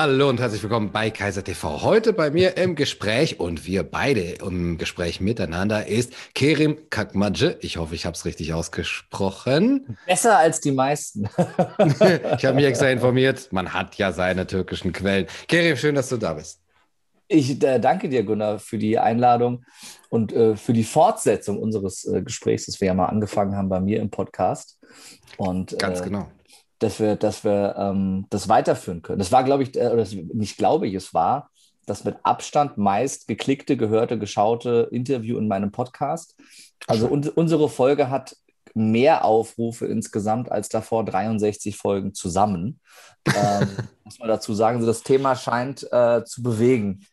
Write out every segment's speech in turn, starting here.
Hallo und herzlich willkommen bei Kaiser TV. Heute bei mir im Gespräch und wir beide im Gespräch miteinander ist Kerim Kakmadje. Ich hoffe, ich habe es richtig ausgesprochen. Besser als die meisten. ich habe mich extra informiert. Man hat ja seine türkischen Quellen. Kerim, schön, dass du da bist. Ich äh, danke dir, Gunnar, für die Einladung und äh, für die Fortsetzung unseres äh, Gesprächs, das wir ja mal angefangen haben bei mir im Podcast. Und, Ganz äh, genau dass wir, dass wir ähm, das weiterführen können. Das war, glaube ich, äh, oder nicht glaube ich, es war das mit Abstand meist geklickte, gehörte, geschaute Interview in meinem Podcast. Also un unsere Folge hat mehr Aufrufe insgesamt als davor 63 Folgen zusammen. ähm, muss man dazu sagen, so das Thema scheint äh, zu bewegen.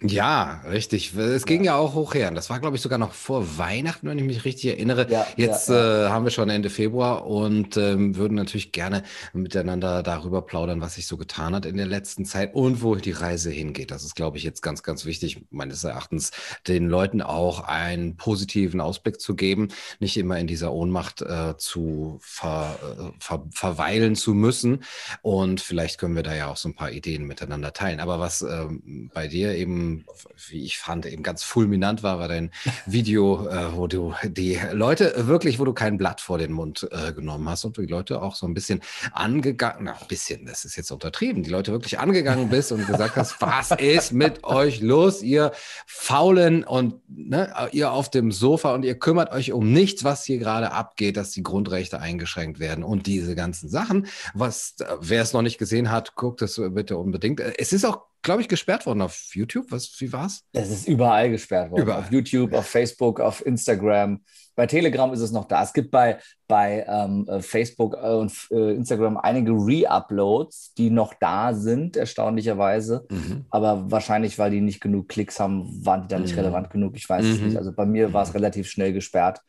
Ja, richtig. Es ging ja. ja auch hoch her. Das war, glaube ich, sogar noch vor Weihnachten, wenn ich mich richtig erinnere. Ja, Jetzt ja, äh, haben wir schon Ende Februar und ähm, würden natürlich gerne miteinander darüber plaudern, was sich so getan hat in der letzten Zeit und wo die Reise hingeht. Das ist, glaube ich, jetzt ganz, ganz wichtig, meines Erachtens, den Leuten auch einen positiven Ausblick zu geben, nicht immer in dieser Ohnmacht äh, zu ver, äh, ver, verweilen zu müssen. Und vielleicht können wir da ja auch so ein paar Ideen miteinander teilen. Aber was ähm, bei dir eben wie ich fand, eben ganz fulminant war, war dein Video, äh, wo du die Leute wirklich, wo du kein Blatt vor den Mund äh, genommen hast und du die Leute auch so ein bisschen angegangen, na, ein bisschen, das ist jetzt untertrieben, die Leute wirklich angegangen bist und gesagt hast, was ist mit euch los, ihr Faulen und ne, ihr auf dem Sofa und ihr kümmert euch um nichts, was hier gerade abgeht, dass die Grundrechte eingeschränkt werden und diese ganzen Sachen. Was, äh, wer es noch nicht gesehen hat, guckt es bitte unbedingt. Es ist auch glaube ich, gesperrt worden auf YouTube. Was, wie war's? Es ist überall gesperrt worden. Überall. Auf YouTube, auf Facebook, auf Instagram. Bei Telegram ist es noch da. Es gibt bei, bei ähm, äh, Facebook äh, und äh, Instagram einige Re-Uploads, die noch da sind, erstaunlicherweise. Mhm. Aber wahrscheinlich, weil die nicht genug Klicks haben, waren die da nicht mhm. relevant genug. Ich weiß mhm. es nicht. Also bei mir war es relativ schnell gesperrt.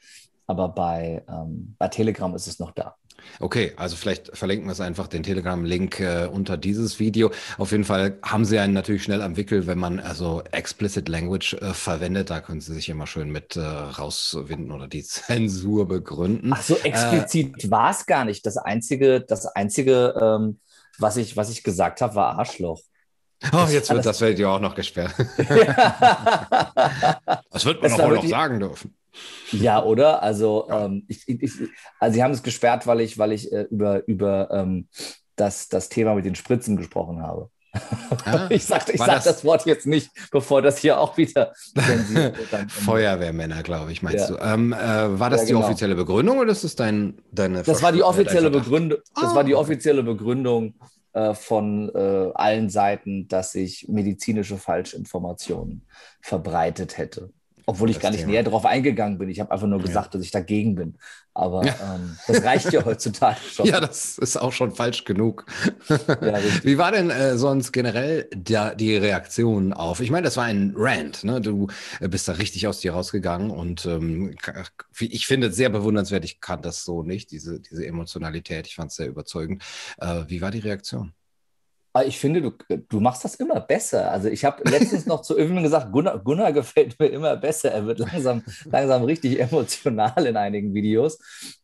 Aber bei, ähm, bei Telegram ist es noch da. Okay, also vielleicht verlinken wir es einfach, den Telegram-Link äh, unter dieses Video. Auf jeden Fall haben Sie einen natürlich schnell am Wickel, wenn man also Explicit Language äh, verwendet. Da können Sie sich immer schön mit äh, rauswinden oder die Zensur begründen. Ach so, explizit äh, war es gar nicht. Das Einzige, das Einzige ähm, was, ich, was ich gesagt habe, war Arschloch. Oh, jetzt wird das Video auch noch gesperrt. das wird man das auch noch sagen dürfen. Ja, oder? Also, ja. Ähm, ich, ich, also sie haben es gesperrt, weil ich, weil ich äh, über, über ähm, das, das Thema mit den Spritzen gesprochen habe. Ah, ich sage ich sag das, das, Wort jetzt nicht, bevor das hier auch wieder. Feuerwehrmänner, glaube ich, meinst ja. du. Ähm, äh, war das ja, genau. die offizielle Begründung oder ist das dein, deine Das war die offizielle Begründung. Das war die ah. offizielle Begründung äh, von äh, allen Seiten, dass ich medizinische Falschinformationen verbreitet hätte. Obwohl ich gar nicht Thema. näher darauf eingegangen bin. Ich habe einfach nur gesagt, ja. dass ich dagegen bin. Aber ja. ähm, das reicht ja heutzutage schon. Ja, das ist auch schon falsch genug. Ja, Wie war denn äh, sonst generell der, die Reaktion auf? Ich meine, das war ein Rant. Ne? Du äh, bist da richtig aus dir rausgegangen und ähm, ich finde es sehr bewundernswert. Ich kann das so nicht, diese, diese Emotionalität. Ich fand es sehr überzeugend. Äh, wie war die Reaktion? Ah, ich finde, du, du machst das immer besser. Also ich habe letztens noch zu Öwin gesagt, Gunnar, Gunnar gefällt mir immer besser. Er wird langsam, langsam richtig emotional in einigen Videos.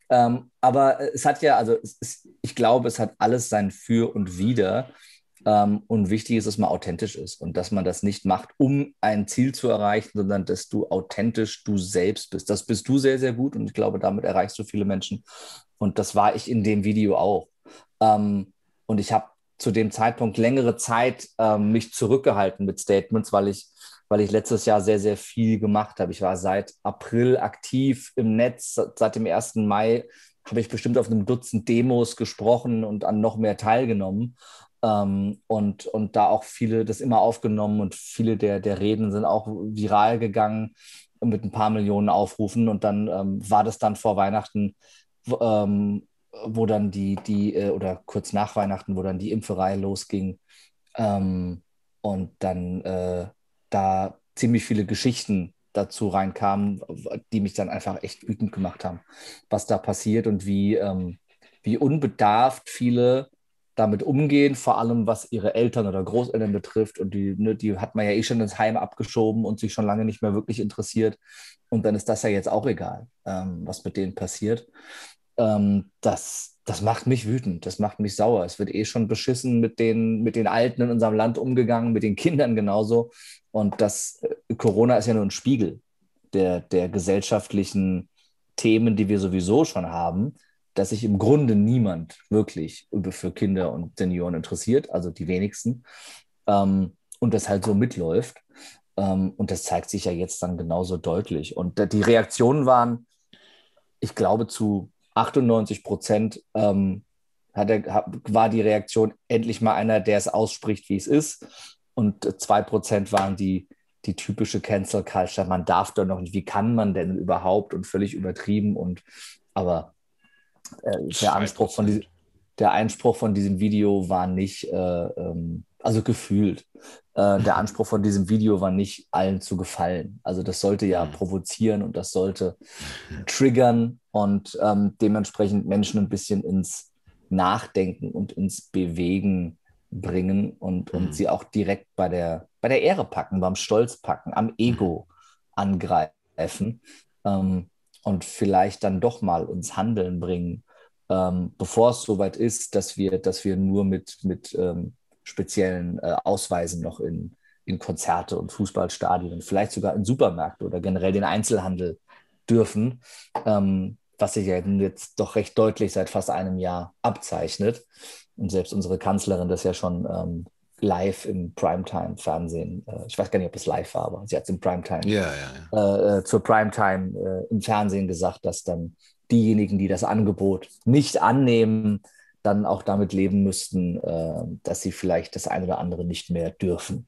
Ähm, aber es hat ja, also ist, ich glaube, es hat alles sein Für und Wider. Ähm, und wichtig ist, dass man authentisch ist und dass man das nicht macht, um ein Ziel zu erreichen, sondern dass du authentisch du selbst bist. Das bist du sehr, sehr gut und ich glaube, damit erreichst du viele Menschen. Und das war ich in dem Video auch. Ähm, und ich habe zu dem Zeitpunkt längere Zeit ähm, mich zurückgehalten mit Statements, weil ich, weil ich letztes Jahr sehr, sehr viel gemacht habe. Ich war seit April aktiv im Netz. Seit dem 1. Mai habe ich bestimmt auf einem Dutzend Demos gesprochen und an noch mehr teilgenommen. Ähm, und, und da auch viele das immer aufgenommen und viele der, der Reden sind auch viral gegangen mit ein paar Millionen Aufrufen. Und dann ähm, war das dann vor Weihnachten ähm, wo dann die, die, äh, oder kurz nach Weihnachten, wo dann die Impferei losging ähm, und dann äh, da ziemlich viele Geschichten dazu reinkamen, die mich dann einfach echt wütend gemacht haben, was da passiert und wie, ähm, wie unbedarft viele damit umgehen, vor allem was ihre Eltern oder Großeltern betrifft. Und die, ne, die hat man ja eh schon ins Heim abgeschoben und sich schon lange nicht mehr wirklich interessiert. Und dann ist das ja jetzt auch egal, ähm, was mit denen passiert. Ähm, das, das macht mich wütend, das macht mich sauer. Es wird eh schon beschissen mit den, mit den Alten in unserem Land umgegangen, mit den Kindern genauso. Und das äh, Corona ist ja nur ein Spiegel der, der gesellschaftlichen Themen, die wir sowieso schon haben, dass sich im Grunde niemand wirklich für Kinder und Senioren interessiert, also die wenigsten, ähm, und das halt so mitläuft. Ähm, und das zeigt sich ja jetzt dann genauso deutlich. Und die Reaktionen waren, ich glaube, zu 98 Prozent ähm, hat er, war die Reaktion endlich mal einer, der es ausspricht, wie es ist. Und zwei Prozent waren die, die typische Cancel Culture. Man darf doch noch nicht, wie kann man denn überhaupt und völlig übertrieben und aber äh, der Anspruch von diesem der Einspruch von diesem Video war nicht, äh, ähm, also gefühlt, äh, der Anspruch von diesem Video war nicht allen zu gefallen. Also das sollte ja mhm. provozieren und das sollte triggern und ähm, dementsprechend Menschen ein bisschen ins Nachdenken und ins Bewegen bringen und, und mhm. sie auch direkt bei der, bei der Ehre packen, beim Stolz packen, am Ego angreifen ähm, und vielleicht dann doch mal ins Handeln bringen, ähm, bevor es soweit ist, dass wir, dass wir nur mit, mit ähm, speziellen äh, Ausweisen noch in, in Konzerte und Fußballstadien, vielleicht sogar in Supermärkte oder generell den Einzelhandel dürfen, ähm, was sich ja jetzt doch recht deutlich seit fast einem Jahr abzeichnet. Und selbst unsere Kanzlerin das ja schon ähm, live im Primetime-Fernsehen, äh, ich weiß gar nicht, ob es live war, aber sie hat es im Primetime, ja, ja, ja. Äh, äh, zur Primetime äh, im Fernsehen gesagt, dass dann diejenigen, die das Angebot nicht annehmen, dann auch damit leben müssten, äh, dass sie vielleicht das eine oder andere nicht mehr dürfen.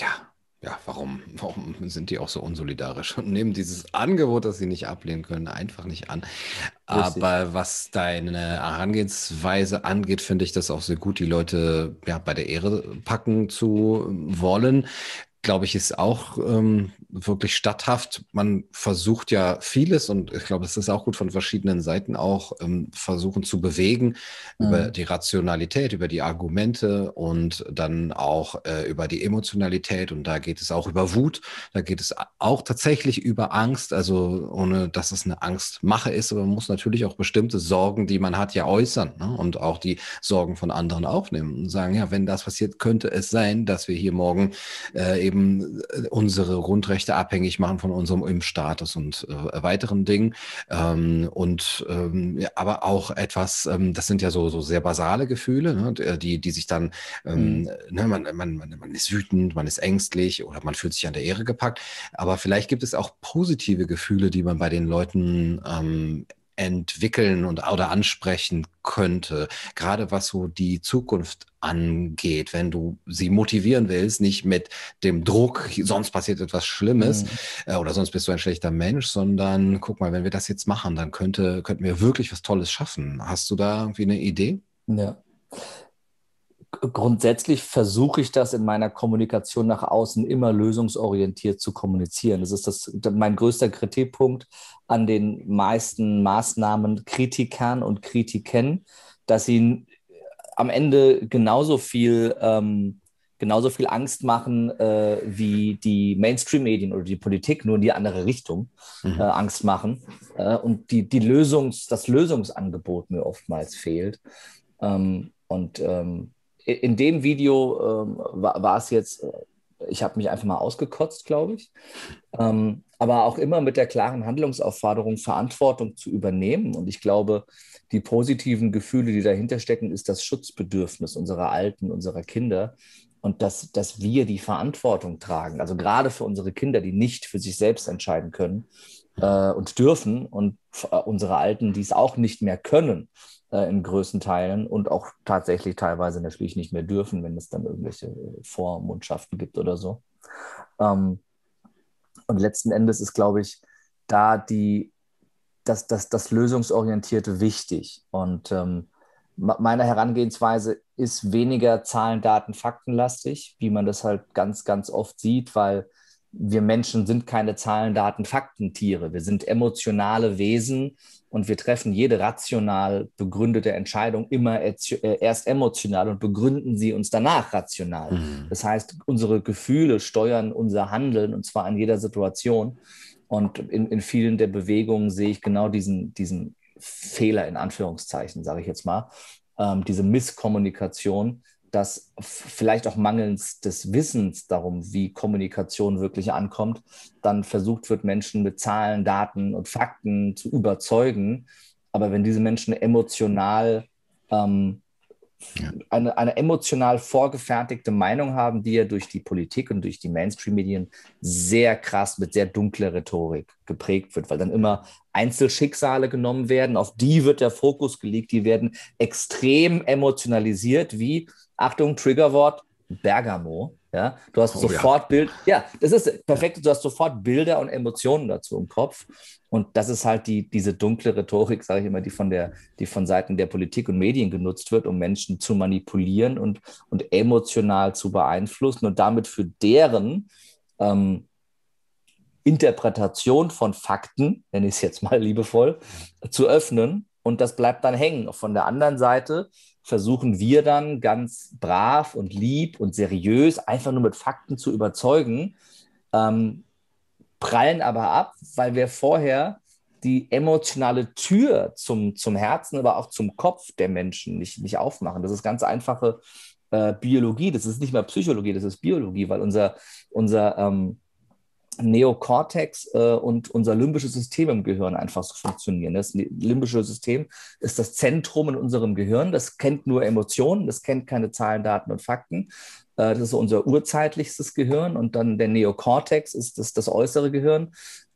Ja, ja, warum, warum sind die auch so unsolidarisch und nehmen dieses Angebot, das sie nicht ablehnen können, einfach nicht an? Aber was deine Herangehensweise angeht, finde ich das auch sehr gut, die Leute ja, bei der Ehre packen zu wollen glaube ich, ist auch ähm, wirklich statthaft. Man versucht ja vieles und ich glaube, es ist auch gut von verschiedenen Seiten auch ähm, versuchen zu bewegen mhm. über die Rationalität, über die Argumente und dann auch äh, über die Emotionalität. Und da geht es auch über Wut, da geht es auch tatsächlich über Angst, also ohne dass es eine Angstmache ist, aber man muss natürlich auch bestimmte Sorgen, die man hat, ja äußern ne? und auch die Sorgen von anderen aufnehmen und sagen, ja, wenn das passiert, könnte es sein, dass wir hier morgen äh, eben äh, unsere Grundrechte abhängig machen von unserem Impfstatus und äh, weiteren Dingen. Ähm, und ähm, ja, aber auch etwas, ähm, das sind ja so, so sehr basale Gefühle, ne, äh, die, die sich dann, ähm, mhm. ne, man, man, man, man ist wütend, man ist ängstlich oder man fühlt sich an der Ehre gepackt. Aber vielleicht gibt es auch positive Gefühle, die man bei den Leuten ähm, entwickeln und oder ansprechen könnte, gerade was so die Zukunft angeht, wenn du sie motivieren willst, nicht mit dem Druck, sonst passiert etwas Schlimmes mhm. äh, oder sonst bist du ein schlechter Mensch, sondern guck mal, wenn wir das jetzt machen, dann könnte, könnten wir wirklich was Tolles schaffen. Hast du da irgendwie eine Idee? Ja grundsätzlich versuche ich das in meiner Kommunikation nach außen immer lösungsorientiert zu kommunizieren. Das ist das, mein größter Kritikpunkt an den meisten Maßnahmen Kritikern und Kritiken, dass sie am Ende genauso viel, ähm, genauso viel Angst machen äh, wie die Mainstream-Medien oder die Politik, nur in die andere Richtung mhm. äh, Angst machen. Äh, und die, die Lösungs-, das Lösungsangebot mir oftmals fehlt. Ähm, und ähm, in dem Video ähm, war, es jetzt, äh, ich habe mich einfach mal ausgekotzt, glaube ich. Ähm, aber auch immer mit der klaren Handlungsaufforderung, Verantwortung zu übernehmen. Und ich glaube, die positiven Gefühle, die dahinter stecken, ist das Schutzbedürfnis unserer Alten, unserer Kinder. Und dass, dass wir die Verantwortung tragen. Also gerade für unsere Kinder, die nicht für sich selbst entscheiden können äh, und dürfen und äh, unsere Alten, die es auch nicht mehr können, äh, in größten Teilen und auch tatsächlich teilweise natürlich nicht mehr dürfen, wenn es dann irgendwelche äh, Vormundschaften gibt oder so. Ähm, und letzten Endes ist, glaube ich, da die, das, das, das Lösungsorientierte wichtig. Und ähm, meine Herangehensweise ist weniger Zahlen, Daten, Faktenlastig, wie man das halt ganz, ganz oft sieht, weil wir Menschen sind keine Zahlen, Daten, Faktentiere. Wir sind emotionale Wesen und wir treffen jede rational begründete Entscheidung immer äh, erst emotional und begründen sie uns danach rational. Mhm. Das heißt, unsere Gefühle steuern unser Handeln und zwar in jeder Situation. Und in, in vielen der Bewegungen sehe ich genau diesen, diesen Fehler in Anführungszeichen, sage ich jetzt mal, ähm, diese Misskommunikation, dass vielleicht auch mangels des Wissens darum, wie Kommunikation wirklich ankommt, dann versucht wird, Menschen mit Zahlen, Daten und Fakten zu überzeugen. Aber wenn diese Menschen emotional ähm, ja. eine, eine emotional vorgefertigte Meinung haben, die ja durch die Politik und durch die Mainstream-Medien sehr krass mit sehr dunkler Rhetorik geprägt wird, weil dann immer Einzelschicksale genommen werden, auf die wird der Fokus gelegt, die werden extrem emotionalisiert, wie Achtung, Triggerwort, Bergamo. Ja, du hast oh, sofort ja. Bild. Ja, das ist perfekt. Du hast sofort Bilder und Emotionen dazu im Kopf. Und das ist halt die, diese dunkle Rhetorik, sage ich immer, die von der, die von Seiten der Politik und Medien genutzt wird, um Menschen zu manipulieren und, und emotional zu beeinflussen und damit für deren ähm, Interpretation von Fakten, nenne ich es jetzt mal liebevoll, zu öffnen. Und das bleibt dann hängen. Von der anderen Seite versuchen wir dann ganz brav und lieb und seriös einfach nur mit Fakten zu überzeugen, ähm, prallen aber ab, weil wir vorher die emotionale Tür zum, zum Herzen, aber auch zum Kopf der Menschen nicht, nicht aufmachen. Das ist ganz einfache äh, Biologie, das ist nicht mehr Psychologie, das ist Biologie, weil unser, unser ähm, Neokortex äh, und unser limbisches System im Gehirn einfach so funktionieren. Das limbische System ist das Zentrum in unserem Gehirn. Das kennt nur Emotionen, das kennt keine Zahlen, Daten und Fakten. Äh, das ist unser urzeitlichstes Gehirn. Und dann der Neokortex ist das, das äußere Gehirn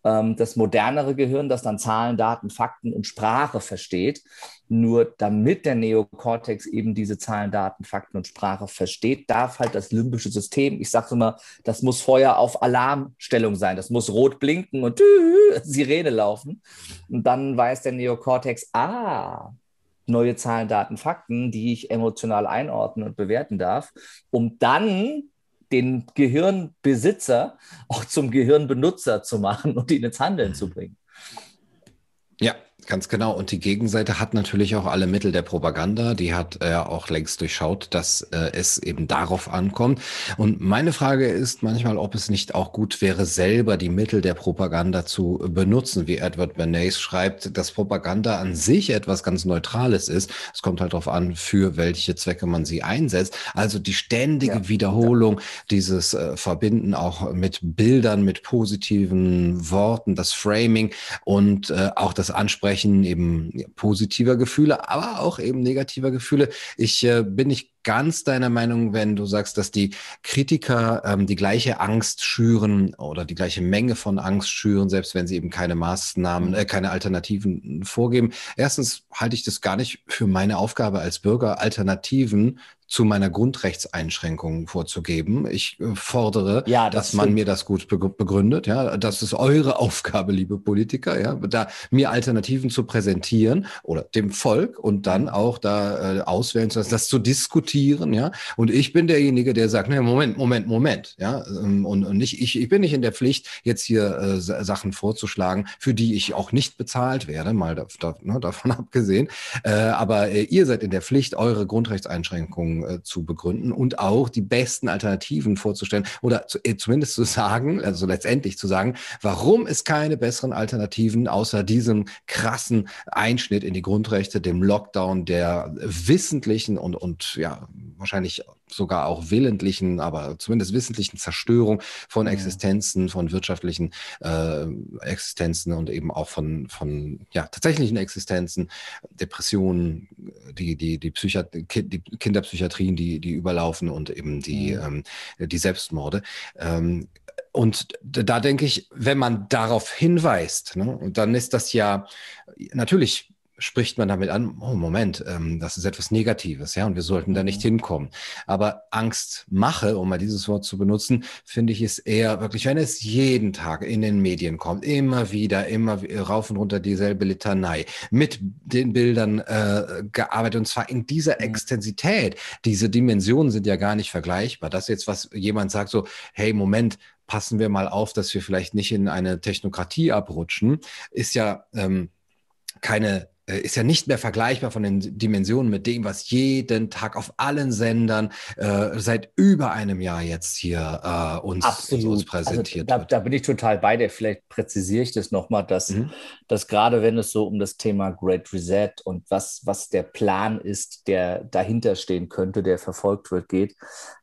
das modernere Gehirn, das dann Zahlen, Daten, Fakten und Sprache versteht. Nur damit der Neokortex eben diese Zahlen, Daten, Fakten und Sprache versteht, darf halt das limbische System, ich sage immer, das muss vorher auf Alarmstellung sein. Das muss rot blinken und Sirene laufen. Und dann weiß der Neokortex, ah, neue Zahlen, Daten, Fakten, die ich emotional einordnen und bewerten darf, um dann den Gehirnbesitzer auch zum Gehirnbenutzer zu machen und ihn ins Handeln zu bringen. Ja, Ganz genau. Und die Gegenseite hat natürlich auch alle Mittel der Propaganda. Die hat er äh, auch längst durchschaut, dass äh, es eben darauf ankommt. Und meine Frage ist manchmal, ob es nicht auch gut wäre, selber die Mittel der Propaganda zu benutzen. Wie Edward Bernays schreibt, dass Propaganda an sich etwas ganz Neutrales ist. Es kommt halt darauf an, für welche Zwecke man sie einsetzt. Also die ständige ja, Wiederholung, ja. dieses äh, Verbinden auch mit Bildern, mit positiven Worten, das Framing und äh, auch das Ansprechen Anzeichen eben positiver Gefühle, aber auch eben negativer Gefühle. Ich äh, bin nicht ganz deiner Meinung, wenn du sagst, dass die Kritiker ähm, die gleiche Angst schüren oder die gleiche Menge von Angst schüren, selbst wenn sie eben keine Maßnahmen, äh, keine Alternativen vorgeben. Erstens halte ich das gar nicht für meine Aufgabe als Bürger, Alternativen zu meiner Grundrechtseinschränkung vorzugeben. Ich äh, fordere, ja, das dass man mir das gut begründet. Ja, das ist eure Aufgabe, liebe Politiker, ja, da mir Alternativen zu präsentieren oder dem Volk und dann auch da äh, auswählen zu lassen, das zu diskutieren. Ja, und ich bin derjenige, der sagt, ne, Moment, Moment, Moment. Ja, ähm, und, und nicht ich, ich bin nicht in der Pflicht, jetzt hier äh, Sachen vorzuschlagen, für die ich auch nicht bezahlt werde, mal da, da, ne, davon abgesehen. Äh, aber äh, ihr seid in der Pflicht, eure Grundrechtseinschränkungen äh, zu begründen und auch die besten Alternativen vorzustellen oder zu, äh, zumindest zu sagen, also letztendlich zu sagen, warum es keine besseren Alternativen außer diesem krassen Einschnitt in die Grundrechte, dem Lockdown der wissentlichen und, und ja, wahrscheinlich sogar auch willentlichen, aber zumindest wissentlichen Zerstörung von Existenzen, von wirtschaftlichen äh, Existenzen und eben auch von, von ja, tatsächlichen Existenzen, Depressionen, die, die, die, Psychi die Kinderpsychiatrien, die, die überlaufen und eben die, ähm, die Selbstmorde. Ähm, und da denke ich, wenn man darauf hinweist, ne, dann ist das ja natürlich spricht man damit an, oh Moment, ähm, das ist etwas Negatives, ja, und wir sollten da nicht mhm. hinkommen. Aber Angstmache, um mal dieses Wort zu benutzen, finde ich, ist eher wirklich, wenn es jeden Tag in den Medien kommt, immer wieder, immer rauf und runter dieselbe Litanei, mit den Bildern äh, gearbeitet, und zwar in dieser mhm. Extensität. Diese Dimensionen sind ja gar nicht vergleichbar. Das jetzt, was jemand sagt, so, hey, Moment, passen wir mal auf, dass wir vielleicht nicht in eine Technokratie abrutschen, ist ja ähm, keine äh, ist ja nicht mehr vergleichbar von den Dimensionen mit dem, was jeden Tag auf allen Sendern äh, seit über einem Jahr jetzt hier äh, uns, uns also präsentiert also, da, wird. Da bin ich total bei dir. Vielleicht präzisiere ich das nochmal, dass, mhm. dass gerade wenn es so um das Thema Great Reset und was, was der Plan ist, der dahinter stehen könnte, der verfolgt wird, geht,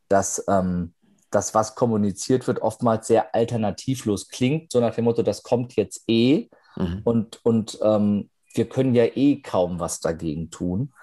dass ähm, das, was kommuniziert wird, oftmals sehr alternativlos klingt, so nach dem Motto, das kommt jetzt eh. Mhm. Und, und ähm, wir können ja eh kaum was dagegen tun.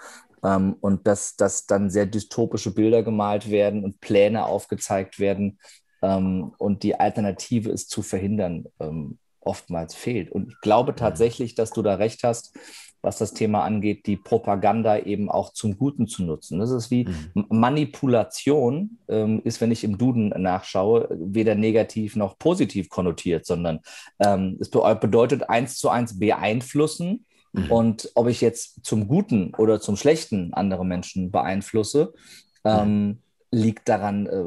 Ähm, und dass, dass dann sehr dystopische Bilder gemalt werden und Pläne aufgezeigt werden ähm, und die Alternative ist zu verhindern, ähm, oftmals fehlt. Und ich glaube tatsächlich, dass du da recht hast, was das Thema angeht, die Propaganda eben auch zum Guten zu nutzen. Das ist wie mhm. Manipulation, ähm, ist, wenn ich im Duden nachschaue, weder negativ noch positiv konnotiert, sondern ähm, es bedeutet eins zu eins beeinflussen Mhm. Und ob ich jetzt zum Guten oder zum Schlechten andere Menschen beeinflusse, ähm, mhm. liegt daran, äh,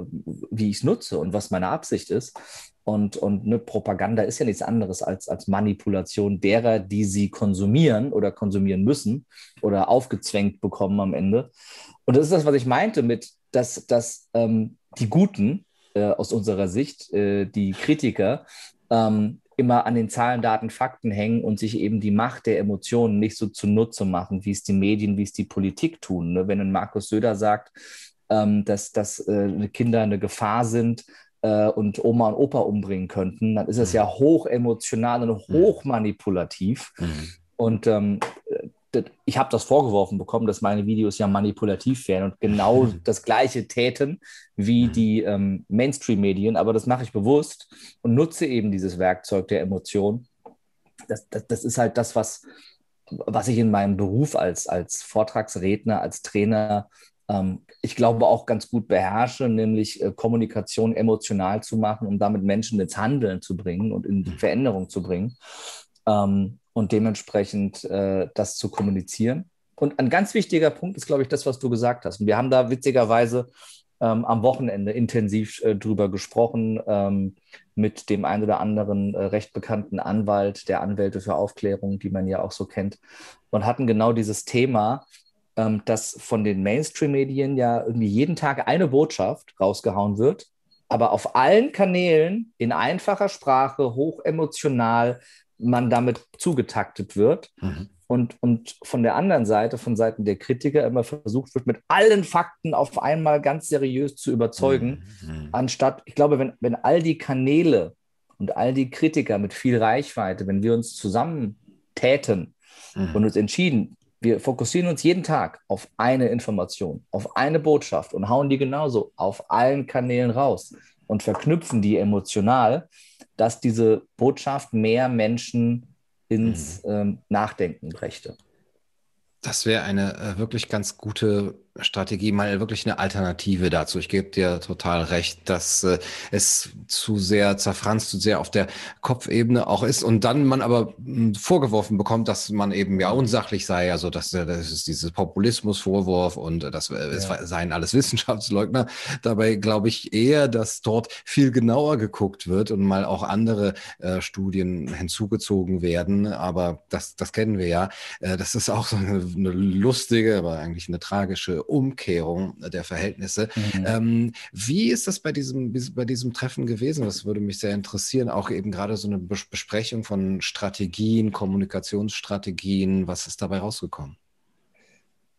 wie ich es nutze und was meine Absicht ist. Und, und eine Propaganda ist ja nichts anderes als, als Manipulation derer, die sie konsumieren oder konsumieren müssen oder aufgezwängt bekommen am Ende. Und das ist das, was ich meinte mit, dass, dass ähm, die Guten äh, aus unserer Sicht, äh, die Kritiker, ähm, immer an den Zahlen, Daten, Fakten hängen und sich eben die Macht der Emotionen nicht so zunutze machen, wie es die Medien, wie es die Politik tun. Ne? Wenn ein Markus Söder sagt, ähm, dass, dass äh, Kinder eine Gefahr sind, äh, und Oma und Opa umbringen könnten, dann ist es mhm. ja hoch emotional und mhm. hoch manipulativ. Mhm. Und ähm, ich habe das vorgeworfen bekommen, dass meine Videos ja manipulativ wären und genau das Gleiche täten wie die ähm, Mainstream-Medien. Aber das mache ich bewusst und nutze eben dieses Werkzeug der Emotion. Das, das, das ist halt das, was, was ich in meinem Beruf als, als Vortragsredner, als Trainer, ähm, ich glaube auch ganz gut beherrsche, nämlich äh, Kommunikation emotional zu machen, um damit Menschen ins Handeln zu bringen und in mhm. Veränderung zu bringen. Ähm, und dementsprechend äh, das zu kommunizieren. Und ein ganz wichtiger Punkt ist, glaube ich, das, was du gesagt hast. Und wir haben da witzigerweise ähm, am Wochenende intensiv äh, drüber gesprochen ähm, mit dem einen oder anderen äh, recht bekannten Anwalt, der Anwälte für Aufklärung, die man ja auch so kennt, und hatten genau dieses Thema, ähm, dass von den Mainstream-Medien ja irgendwie jeden Tag eine Botschaft rausgehauen wird, aber auf allen Kanälen in einfacher Sprache, hoch emotional, man damit zugetaktet wird. Mhm. Und, und von der anderen Seite, von Seiten der Kritiker, immer versucht wird, mit allen Fakten auf einmal ganz seriös zu überzeugen, mhm. anstatt, ich glaube, wenn, wenn all die Kanäle und all die Kritiker mit viel Reichweite, wenn wir uns zusammentäten mhm. und uns entschieden, wir fokussieren uns jeden Tag auf eine Information, auf eine Botschaft und hauen die genauso auf allen Kanälen raus und verknüpfen die emotional, dass diese Botschaft mehr Menschen ins mhm. ähm, Nachdenken brächte. Das wäre eine äh, wirklich ganz gute Strategie mal wirklich eine Alternative dazu. Ich gebe dir total recht, dass äh, es zu sehr zerfranst, zu sehr auf der Kopfebene auch ist und dann man aber mh, hm, vorgeworfen bekommt, dass man eben ja unsachlich sei, also dass äh, das ist dieses Populismusvorwurf und äh, das äh, es seien alles Wissenschaftsleugner. Dabei glaube ich eher, dass dort viel genauer geguckt wird und mal auch andere äh, Studien hinzugezogen werden. Aber das, das kennen wir ja. Das ist auch so eine, eine lustige, aber eigentlich eine tragische Umkehrung der Verhältnisse. Mhm. Ähm, wie ist das bei diesem, bei diesem Treffen gewesen? Das würde mich sehr interessieren. Auch eben gerade so eine Besprechung von Strategien, Kommunikationsstrategien. Was ist dabei rausgekommen?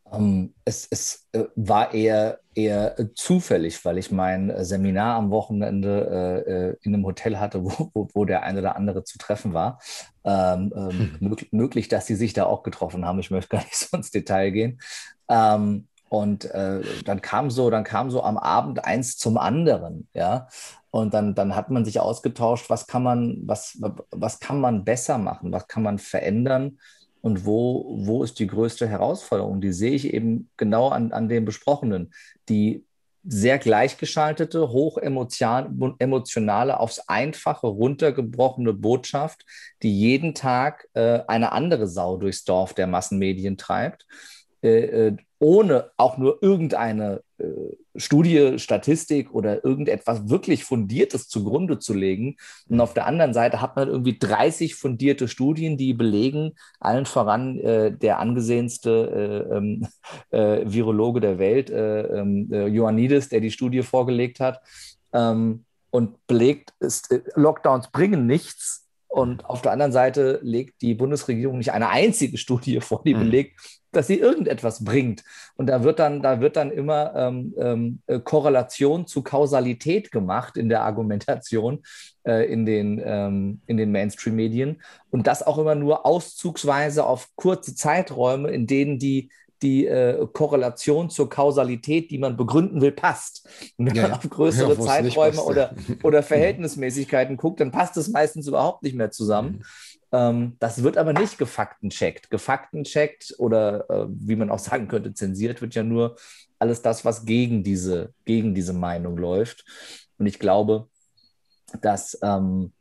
Um, ähm, es, es äh, war eher, eher zufällig, weil ich mein Seminar am Wochenende äh, äh in einem Hotel hatte, wo, wo, wo, der eine oder andere zu treffen war. Ähm, ähm, hm. möglich, möglich, dass sie sich da auch getroffen haben. Ich möchte gar nicht so ins Detail gehen. Ähm, und äh, dann kam so, dann kam so am Abend eins zum anderen, ja. Und dann, dann hat man sich ausgetauscht, was kann man, was, was kann man besser machen, was kann man verändern und wo, wo ist die größte Herausforderung? Die sehe ich eben genau an, an dem Besprochenen. Die sehr gleichgeschaltete, hoch emotionale, aufs Einfache runtergebrochene Botschaft, die jeden Tag äh, eine andere Sau durchs Dorf der Massenmedien treibt äh, äh, ohne auch nur irgendeine äh, Studie, Statistik oder irgendetwas wirklich Fundiertes zugrunde zu legen. Und auf der anderen Seite hat man irgendwie 30 fundierte Studien, die belegen, allen voran äh, der angesehenste äh, ähm, äh, Virologe der Welt, ähm, Ioannidis, der die Studie vorgelegt hat, ähm, und belegt, ist, Lockdowns bringen nichts und auf der anderen Seite legt die Bundesregierung nicht eine einzige Studie vor, die mhm. belegt, dass sie irgendetwas bringt. Und da wird dann, da wird dann immer ähm, ähm, äh, Korrelation zu Kausalität gemacht in der Argumentation äh, in den, ähm, in den Mainstream-Medien. Und das auch immer nur auszugsweise auf kurze Zeiträume, in denen die die äh, Korrelation zur Kausalität, die man begründen will, passt. Und wenn ja, man auf größere ja, Zeiträume oder, oder Verhältnismäßigkeiten guckt, dann passt es meistens überhaupt nicht mehr zusammen. Mhm. Ähm, das wird aber nicht gefaktencheckt. Gefaktencheckt oder äh, wie man auch sagen könnte, zensiert wird ja nur alles das, was gegen diese, gegen diese Meinung läuft. Und ich glaube, dass ähm,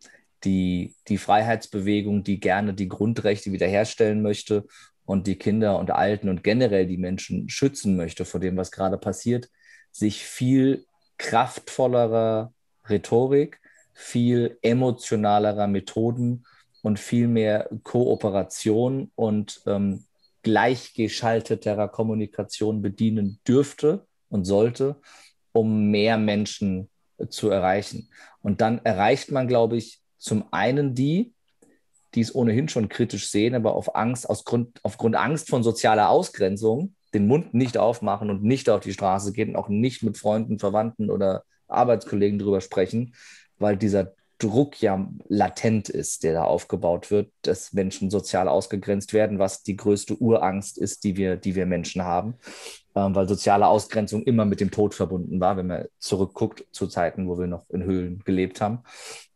die, die Freiheitsbewegung, die gerne die Grundrechte wiederherstellen möchte und die Kinder und Alten und generell die Menschen schützen möchte vor dem, was gerade passiert, sich viel kraftvollerer Rhetorik, viel emotionalerer Methoden und viel mehr Kooperation und ähm, gleichgeschalteterer Kommunikation bedienen dürfte und sollte, um mehr Menschen zu erreichen. Und dann erreicht man, glaube ich, zum einen die, die es ohnehin schon kritisch sehen, aber auf Angst, aus Grund, aufgrund Angst von sozialer Ausgrenzung den Mund nicht aufmachen und nicht auf die Straße gehen und auch nicht mit Freunden, Verwandten oder Arbeitskollegen darüber sprechen, weil dieser Druck ja latent ist, der da aufgebaut wird, dass Menschen sozial ausgegrenzt werden, was die größte Urangst ist, die wir, die wir Menschen haben, weil soziale Ausgrenzung immer mit dem Tod verbunden war, wenn man zurückguckt zu Zeiten, wo wir noch in Höhlen gelebt haben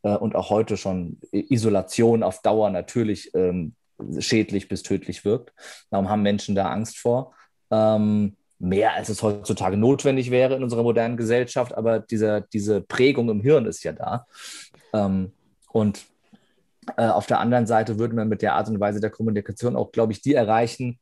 äh, und auch heute schon Isolation auf Dauer natürlich ähm, schädlich bis tödlich wirkt. Darum haben Menschen da Angst vor. Ähm, mehr als es heutzutage notwendig wäre in unserer modernen Gesellschaft, aber dieser, diese Prägung im Hirn ist ja da. Ähm, und äh, auf der anderen Seite würde man mit der Art und Weise der Kommunikation auch, glaube ich, die erreichen,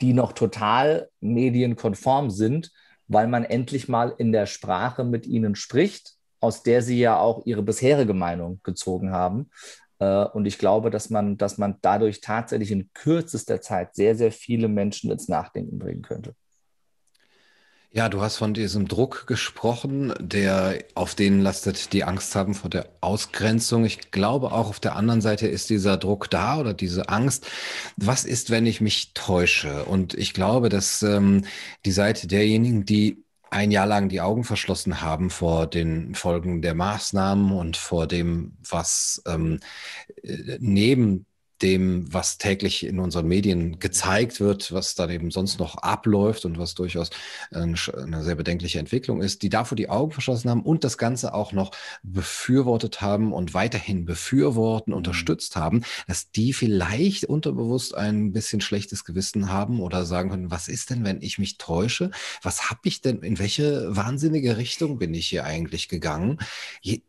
die noch total medienkonform sind, weil man endlich mal in der Sprache mit ihnen spricht, aus der sie ja auch ihre bisherige Meinung gezogen haben. Äh, und ich glaube, dass man, dass man dadurch tatsächlich in kürzester Zeit sehr, sehr viele Menschen ins Nachdenken bringen könnte. Ja, du hast von diesem Druck gesprochen, der auf denen lastet, die Angst haben vor der Ausgrenzung. Ich glaube auch auf der anderen Seite ist dieser Druck da oder diese Angst. Was ist, wenn ich mich täusche? Und ich glaube, dass ähm, die Seite derjenigen, die ein Jahr lang die Augen verschlossen haben vor den Folgen der Maßnahmen und vor dem, was ähm, äh, neben dem, was täglich in unseren Medien gezeigt wird, was dann eben sonst noch abläuft und was durchaus eine sehr bedenkliche Entwicklung ist, die davor die Augen verschlossen haben und das Ganze auch noch befürwortet haben und weiterhin befürworten, mhm. unterstützt haben, dass die vielleicht unterbewusst ein bisschen schlechtes Gewissen haben oder sagen können, was ist denn, wenn ich mich täusche? Was habe ich denn, in welche wahnsinnige Richtung bin ich hier eigentlich gegangen?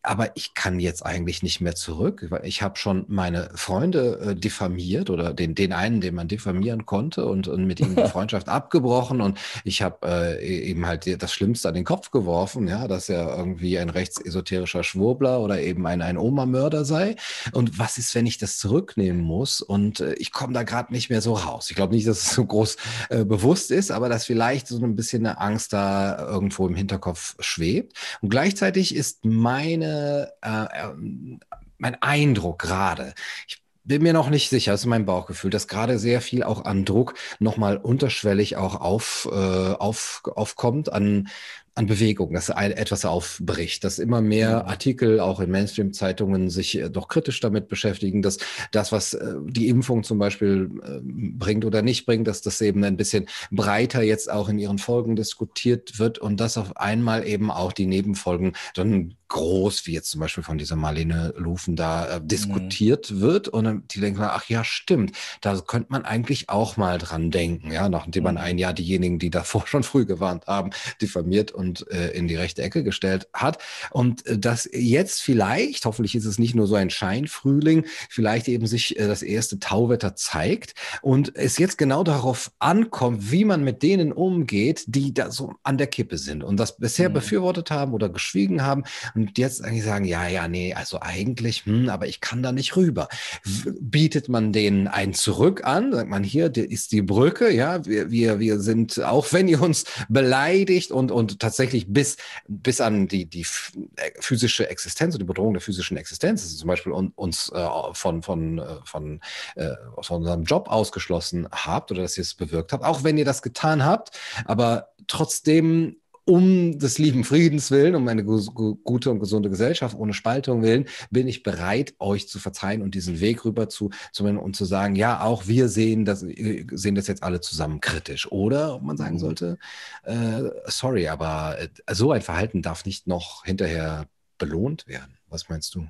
Aber ich kann jetzt eigentlich nicht mehr zurück, weil ich habe schon meine Freunde, äh, diffamiert oder den, den einen, den man diffamieren konnte und, und mit ihm die Freundschaft abgebrochen. Und ich habe äh, e-, eben halt das Schlimmste an den Kopf geworfen, ja, dass er irgendwie ein rechtsesoterischer Schwurbler oder eben ein, ein Oma-Mörder sei. Und was ist, wenn ich das zurücknehmen muss? Und äh, ich komme da gerade nicht mehr so raus. Ich glaube nicht, dass es so groß äh, bewusst ist, aber dass vielleicht so ein bisschen eine Angst da irgendwo im Hinterkopf schwebt. Und gleichzeitig ist meine, äh, äh mein Eindruck gerade, ich bin mir noch nicht sicher, das ist mein Bauchgefühl, dass gerade sehr viel auch an Druck nochmal unterschwellig auch auf, äh, auf, aufkommt, an an Bewegung, dass etwas aufbricht, dass immer mehr mhm. Artikel auch in Mainstream-Zeitungen sich äh, doch kritisch damit beschäftigen, dass das, was äh, die Impfung zum Beispiel ähm, bringt oder nicht bringt, dass das eben ein bisschen breiter jetzt auch in ihren Folgen diskutiert wird und dass auf einmal eben auch die Nebenfolgen dann groß, wie jetzt zum Beispiel von dieser Marlene Lufen da äh, diskutiert mhm. wird und die denken, ach ja, stimmt, da könnte man eigentlich auch mal dran denken, ja, nachdem mhm. man ein Jahr diejenigen, die davor schon früh gewarnt haben, diffamiert und und äh, in die rechte Ecke gestellt hat. Und äh, dass jetzt vielleicht, hoffentlich ist es nicht nur so ein Scheinfrühling, vielleicht eben sich äh, das erste Tauwetter zeigt und es jetzt genau darauf ankommt, wie man mit denen umgeht, die da so an der Kippe sind und das bisher mhm. befürwortet haben oder geschwiegen haben und jetzt eigentlich sagen, ja, ja, nee, also eigentlich, hm, aber ich kann da nicht rüber. Bietet man denen ein Zurück an, sagt man hier, ist die Brücke, ja, wir, wir, wir sind, auch wenn ihr uns beleidigt und, und tatsächlich bis, bis an die, die äh, physische Existenz und die Bedrohung der physischen Existenz, also zum Beispiel uns äh, von, von, äh, von, äh, von unserem Job ausgeschlossen habt oder dass ihr es bewirkt habt, auch wenn ihr das getan habt, aber trotzdem um des lieben Friedens willen, um eine gute und gesunde Gesellschaft ohne Spaltung willen, bin ich bereit, euch zu verzeihen und diesen Weg rüber zu, zu und zu sagen, ja, auch wir sehen das, äh, sehen das jetzt alle zusammen kritisch. Oder ob man sagen sollte, äh, sorry, aber äh, so ein Verhalten darf nicht noch hinterher belohnt werden. Was meinst du?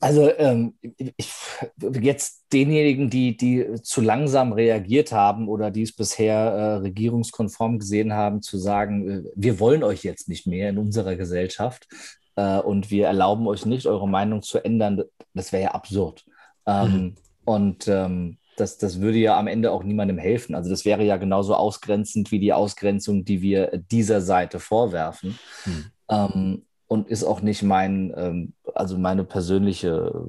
Also ähm, ich, jetzt denjenigen, die, die zu langsam reagiert haben oder die es bisher äh, regierungskonform gesehen haben, zu sagen, äh, wir wollen euch jetzt nicht mehr in unserer Gesellschaft äh, und wir erlauben euch nicht, eure Meinung zu ändern, das wäre ja absurd. Ähm, mhm. Und ähm, das, das würde ja am Ende auch niemandem helfen. Also das wäre ja genauso ausgrenzend wie die Ausgrenzung, die wir dieser Seite vorwerfen. Mhm. Ähm, und ist auch nicht mein, ähm, also meine persönliche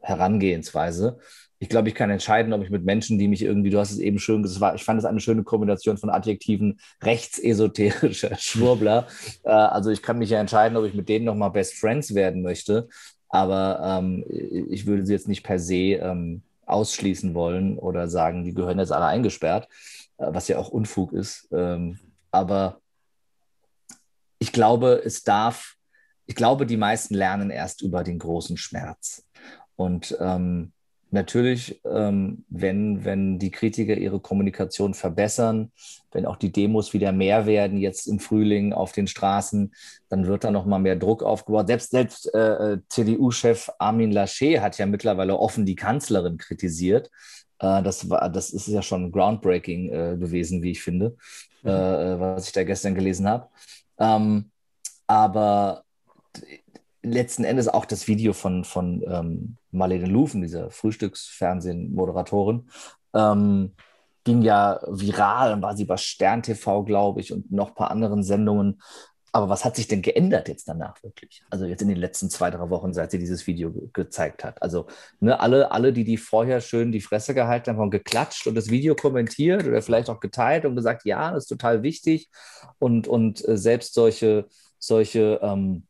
Herangehensweise. Ich glaube, ich kann entscheiden, ob ich mit Menschen, die mich irgendwie, du hast es eben schön gesagt, ich fand es eine schöne Kombination von Adjektiven, rechtsesoterischer Schwurbler. äh, also ich kann mich ja entscheiden, ob ich mit denen nochmal Best Friends werden möchte. Aber ähm, ich würde sie jetzt nicht per se ähm, ausschließen wollen oder sagen, die gehören jetzt alle eingesperrt, äh, was ja auch Unfug ist. Ähm, aber ich glaube, es darf ich glaube, die meisten lernen erst über den großen Schmerz. Und ähm, natürlich, ähm, wenn, wenn die Kritiker ihre Kommunikation verbessern, wenn auch die Demos wieder mehr werden, jetzt im Frühling auf den Straßen, dann wird da nochmal mehr Druck aufgebaut. Selbst, selbst äh, CDU-Chef Armin Laschet hat ja mittlerweile offen die Kanzlerin kritisiert. Äh, das, war, das ist ja schon groundbreaking äh, gewesen, wie ich finde, mhm. Äh, was ich da gestern gelesen habe. Ähm, aber letzten Endes auch das Video von, von ähm, Marlene Lufen, dieser Frühstücksfernsehen-Moderatorin, ähm, ging ja viral und war sie bei Stern TV, glaube ich, und noch ein paar anderen Sendungen. Aber was hat sich denn geändert jetzt danach wirklich? Also jetzt in den letzten zwei, drei Wochen, seit sie dieses Video ge gezeigt hat. Also ne, alle, alle, die die vorher schön die Fresse gehalten haben, haben geklatscht und das Video kommentiert oder vielleicht auch geteilt und gesagt, ja, das ist total wichtig. Und, und äh, selbst solche, solche ähm,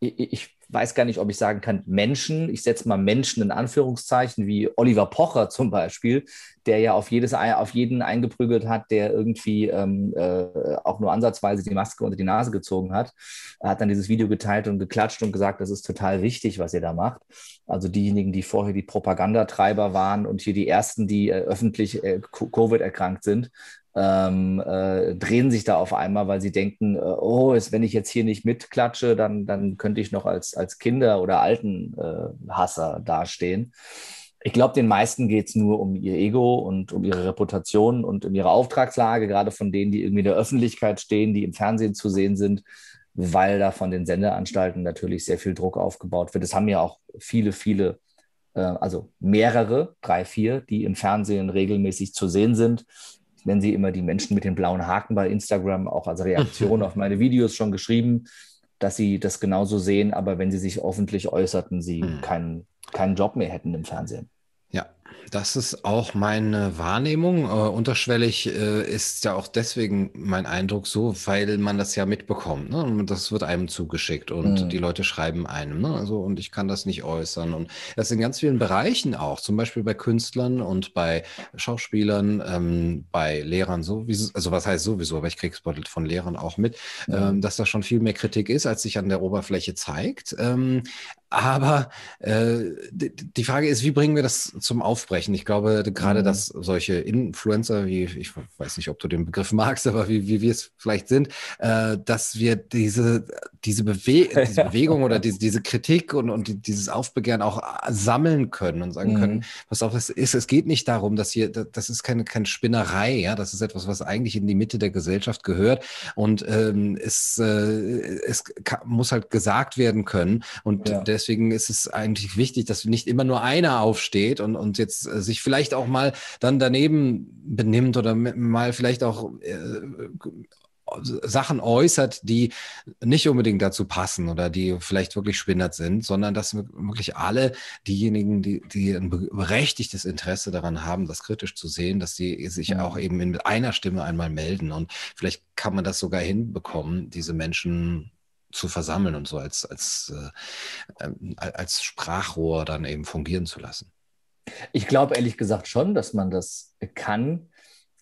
ich weiß gar nicht, ob ich sagen kann, Menschen, ich setze mal Menschen in Anführungszeichen, wie Oliver Pocher zum Beispiel, der ja auf, jedes, auf jeden eingeprügelt hat, der irgendwie ähm, äh, auch nur ansatzweise die Maske unter die Nase gezogen hat. Er hat dann dieses Video geteilt und geklatscht und gesagt, das ist total wichtig, was ihr da macht. Also diejenigen, die vorher die Propagandatreiber waren und hier die ersten, die äh, öffentlich äh, Covid erkrankt sind, ähm, äh, drehen sich da auf einmal, weil sie denken, äh, oh, ist, wenn ich jetzt hier nicht mitklatsche, dann, dann könnte ich noch als, als Kinder- oder Altenhasser äh, dastehen. Ich glaube, den meisten geht es nur um ihr Ego und um ihre Reputation und um ihre Auftragslage, gerade von denen, die irgendwie in der Öffentlichkeit stehen, die im Fernsehen zu sehen sind, weil da von den Sendeanstalten natürlich sehr viel Druck aufgebaut wird. Es haben ja auch viele, viele äh, also mehrere, drei, vier, die im Fernsehen regelmäßig zu sehen sind ich nenne sie immer die Menschen mit den blauen Haken bei Instagram, auch als Reaktion auf meine Videos schon geschrieben, dass sie das genauso sehen, aber wenn sie sich öffentlich äußerten, sie mhm. keinen, keinen Job mehr hätten im Fernsehen. Das ist auch meine Wahrnehmung. Äh, unterschwellig äh, ist ja auch deswegen mein Eindruck so, weil man das ja mitbekommt. Ne? Und das wird einem zugeschickt und mhm. die Leute schreiben einem. Ne? Also, und ich kann das nicht äußern. Und das in ganz vielen Bereichen auch, zum Beispiel bei Künstlern und bei Schauspielern, ähm, bei Lehrern sowieso, also was heißt sowieso, aber ich kriege es von Lehrern auch mit, mhm. ähm, dass da schon viel mehr Kritik ist, als sich an der Oberfläche zeigt. Ähm, aber äh, die Frage ist, wie bringen wir das zum Aufbrechen? Ich glaube, gerade, mhm. dass solche Influencer, wie ich weiß nicht, ob du den Begriff magst, aber wie, wie wir es vielleicht sind, äh, dass wir diese, diese, Bewe diese Bewegung oder diese, diese Kritik und, und dieses Aufbegehren auch sammeln können und sagen mhm. können, was auch es ist, es geht nicht darum, dass hier, das ist keine, keine Spinnerei, ja, das ist etwas, was eigentlich in die Mitte der Gesellschaft gehört und ähm, es, äh, es muss halt gesagt werden können und ja deswegen ist es eigentlich wichtig, dass nicht immer nur einer aufsteht und, und jetzt äh, sich vielleicht auch mal dann daneben benimmt oder mal vielleicht auch äh, Sachen äußert, die nicht unbedingt dazu passen oder die vielleicht wirklich spinnert sind, sondern dass wirklich alle diejenigen, die, die ein berechtigtes Interesse daran haben, das kritisch zu sehen, dass sie sich auch eben mit einer Stimme einmal melden. Und vielleicht kann man das sogar hinbekommen, diese Menschen zu versammeln und so als, als, äh, ähm, als Sprachrohr dann eben fungieren zu lassen. Ich glaube ehrlich gesagt schon, dass man das kann,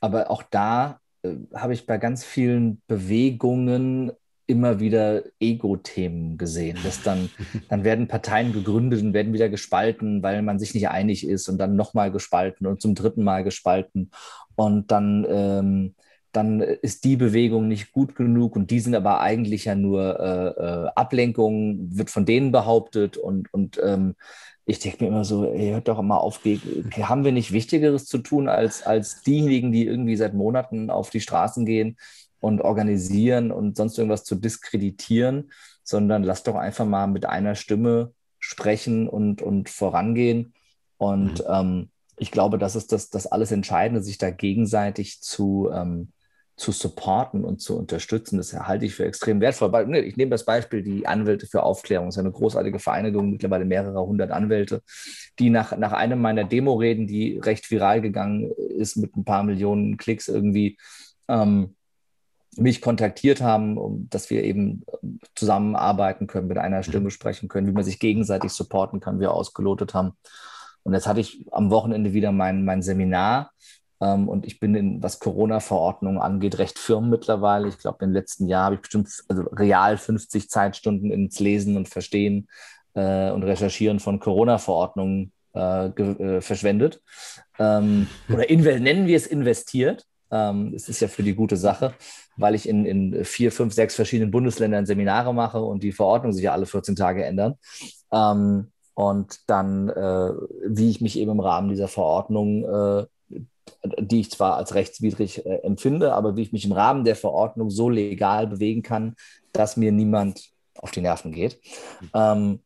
aber auch da äh, habe ich bei ganz vielen Bewegungen immer wieder Ego-Themen gesehen, dass dann, dann werden Parteien gegründet und werden wieder gespalten, weil man sich nicht einig ist und dann nochmal gespalten und zum dritten Mal gespalten und dann ähm, dann ist die Bewegung nicht gut genug und die sind aber eigentlich ja nur äh, äh, Ablenkung, wird von denen behauptet und, und ähm, ich denke mir immer so, ey, hört doch immer auf, haben wir nicht Wichtigeres zu tun, als, als diejenigen, die irgendwie seit Monaten auf die Straßen gehen und organisieren und sonst irgendwas zu diskreditieren, sondern lass doch einfach mal mit einer Stimme sprechen und, und vorangehen. Und mhm. ähm, ich glaube, das ist das, das alles Entscheidende, sich da gegenseitig zu, ähm, zu supporten und zu unterstützen, das halte ich für extrem wertvoll. Ich nehme das Beispiel, die Anwälte für Aufklärung. Das ist eine großartige Vereinigung, mittlerweile mehrere hundert Anwälte, die nach, nach einem meiner Demo-Reden, die recht viral gegangen ist, mit ein paar Millionen Klicks irgendwie, ähm, mich kontaktiert haben, um, dass wir eben ähm, zusammenarbeiten können, mit einer Stimme sprechen können, wie man sich gegenseitig supporten kann, wir ausgelotet haben. Und jetzt hatte ich am Wochenende wieder mein, mein Seminar und ich bin, in, was Corona-Verordnungen angeht, recht firm mittlerweile. Ich glaube, im letzten Jahr habe ich bestimmt also real 50 Zeitstunden ins Lesen und Verstehen äh, und Recherchieren von Corona-Verordnungen äh, äh, verschwendet. Ähm, oder nennen wir es investiert. Ähm, es ist ja für die gute Sache, weil ich in, in vier, fünf, sechs verschiedenen Bundesländern Seminare mache und die Verordnungen sich ja alle 14 Tage ändern. Ähm, und dann, äh, wie ich mich eben im Rahmen dieser Verordnung äh, die ich zwar als rechtswidrig äh, empfinde, aber wie ich mich im Rahmen der Verordnung so legal bewegen kann, dass mir niemand auf die Nerven geht. Ähm,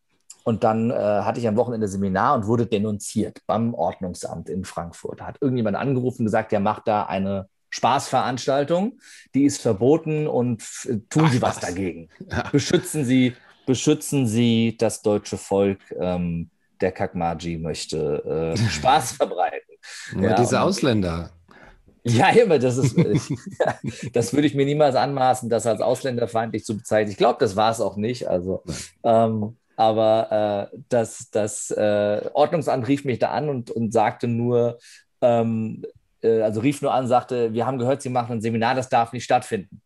und dann äh, hatte ich am Wochenende Seminar und wurde denunziert beim Ordnungsamt in Frankfurt. Da hat irgendjemand angerufen und gesagt, der macht da eine Spaßveranstaltung, die ist verboten und tun Ach, Sie was, was, dagegen. Ja. Beschützen Sie, beschützen Sie das deutsche Volk. Ähm, der Kakmaji möchte äh, Spaß verbreiten. Ja, diese Ausländer. Ja, immer, das ist, das würde ich mir niemals anmaßen, das als ausländerfeindlich zu bezeichnen. Ich glaube, das war es auch nicht. Also, ähm, aber äh, das, das äh, Ordnungsamt rief mich da an und, und sagte nur, ähm, äh, also rief nur an, sagte, wir haben gehört, Sie machen ein Seminar, das darf nicht stattfinden.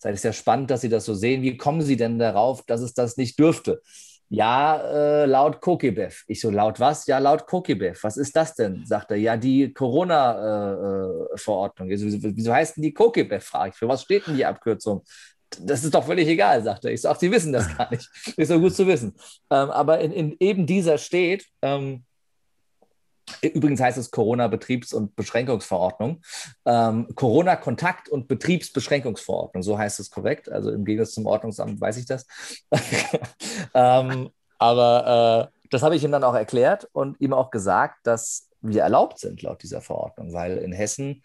Das ist ja spannend, dass Sie das so sehen. Wie kommen Sie denn darauf, dass es das nicht dürfte? Ja, äh, laut Kokebev. Ich so, laut was? Ja, laut Kokebev. Was ist das denn? Sagt er. Ja, die Corona-Verordnung. Äh, äh wieso, wieso heißt denn die Kokebev? Frage ich. Für was steht denn die Abkürzung? Das ist doch völlig egal, sagt er. Ich so, ach, Sie wissen das gar nicht. Ist doch gut zu wissen. Ähm, aber in, in, eben dieser steht, ähm, Übrigens heißt es Corona-Betriebs- und Beschränkungsverordnung. Ähm, Corona-Kontakt- und Betriebsbeschränkungsverordnung, so heißt es korrekt. Also im Gegensatz zum Ordnungsamt weiß ich das. ähm, aber äh, das habe ich ihm dann auch erklärt und ihm auch gesagt, dass wir erlaubt sind laut dieser Verordnung, weil in Hessen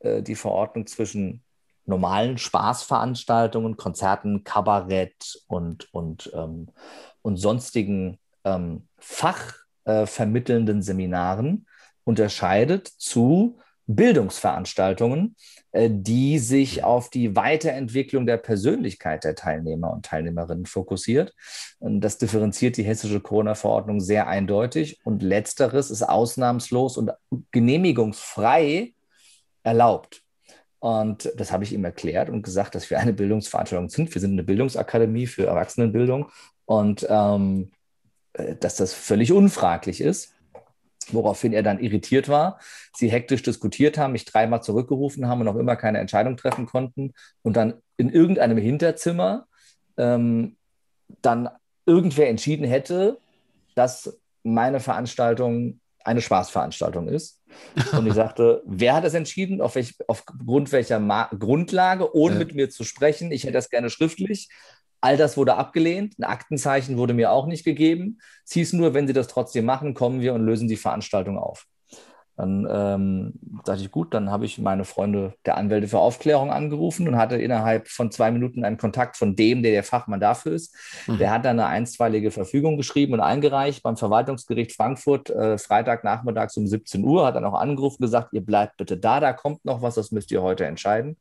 äh, die Verordnung zwischen normalen Spaßveranstaltungen, Konzerten, Kabarett und, und, ähm, und sonstigen ähm, Fach- äh, vermittelnden Seminaren unterscheidet zu Bildungsveranstaltungen, äh, die sich auf die Weiterentwicklung der Persönlichkeit der Teilnehmer und Teilnehmerinnen fokussiert. Und das differenziert die hessische Corona-Verordnung sehr eindeutig. Und letzteres ist ausnahmslos und genehmigungsfrei erlaubt. Und das habe ich ihm erklärt und gesagt, dass wir eine Bildungsveranstaltung sind. Wir sind eine Bildungsakademie für Erwachsenenbildung. Und ähm, äh, dass das völlig unfraglich ist. Woraufhin er dann irritiert war, sie hektisch diskutiert haben, mich dreimal zurückgerufen haben und noch immer keine Entscheidung treffen konnten und dann in irgendeinem Hinterzimmer ähm, dann irgendwer entschieden hätte, dass meine Veranstaltung eine Spaßveranstaltung ist. Und ich sagte, wer hat das entschieden? Auf welch, aufgrund welcher Ma Grundlage, ohne ja. mit mir zu sprechen? Ich hätte das gerne schriftlich. All das wurde abgelehnt. Ein Aktenzeichen wurde mir auch nicht gegeben. Es hieß nur, wenn Sie das trotzdem machen, kommen wir und lösen die Veranstaltung auf. Dann ähm, dachte ich, gut, dann habe ich meine Freunde der Anwälte für Aufklärung angerufen und hatte innerhalb von zwei Minuten einen Kontakt von dem, der der Fachmann dafür ist. Mhm. Der hat dann eine einstweilige Verfügung geschrieben und eingereicht beim Verwaltungsgericht Frankfurt, äh, Freitagnachmittags um 17 Uhr, hat dann auch angerufen und gesagt, ihr bleibt bitte da, da kommt noch was, das müsst ihr heute entscheiden.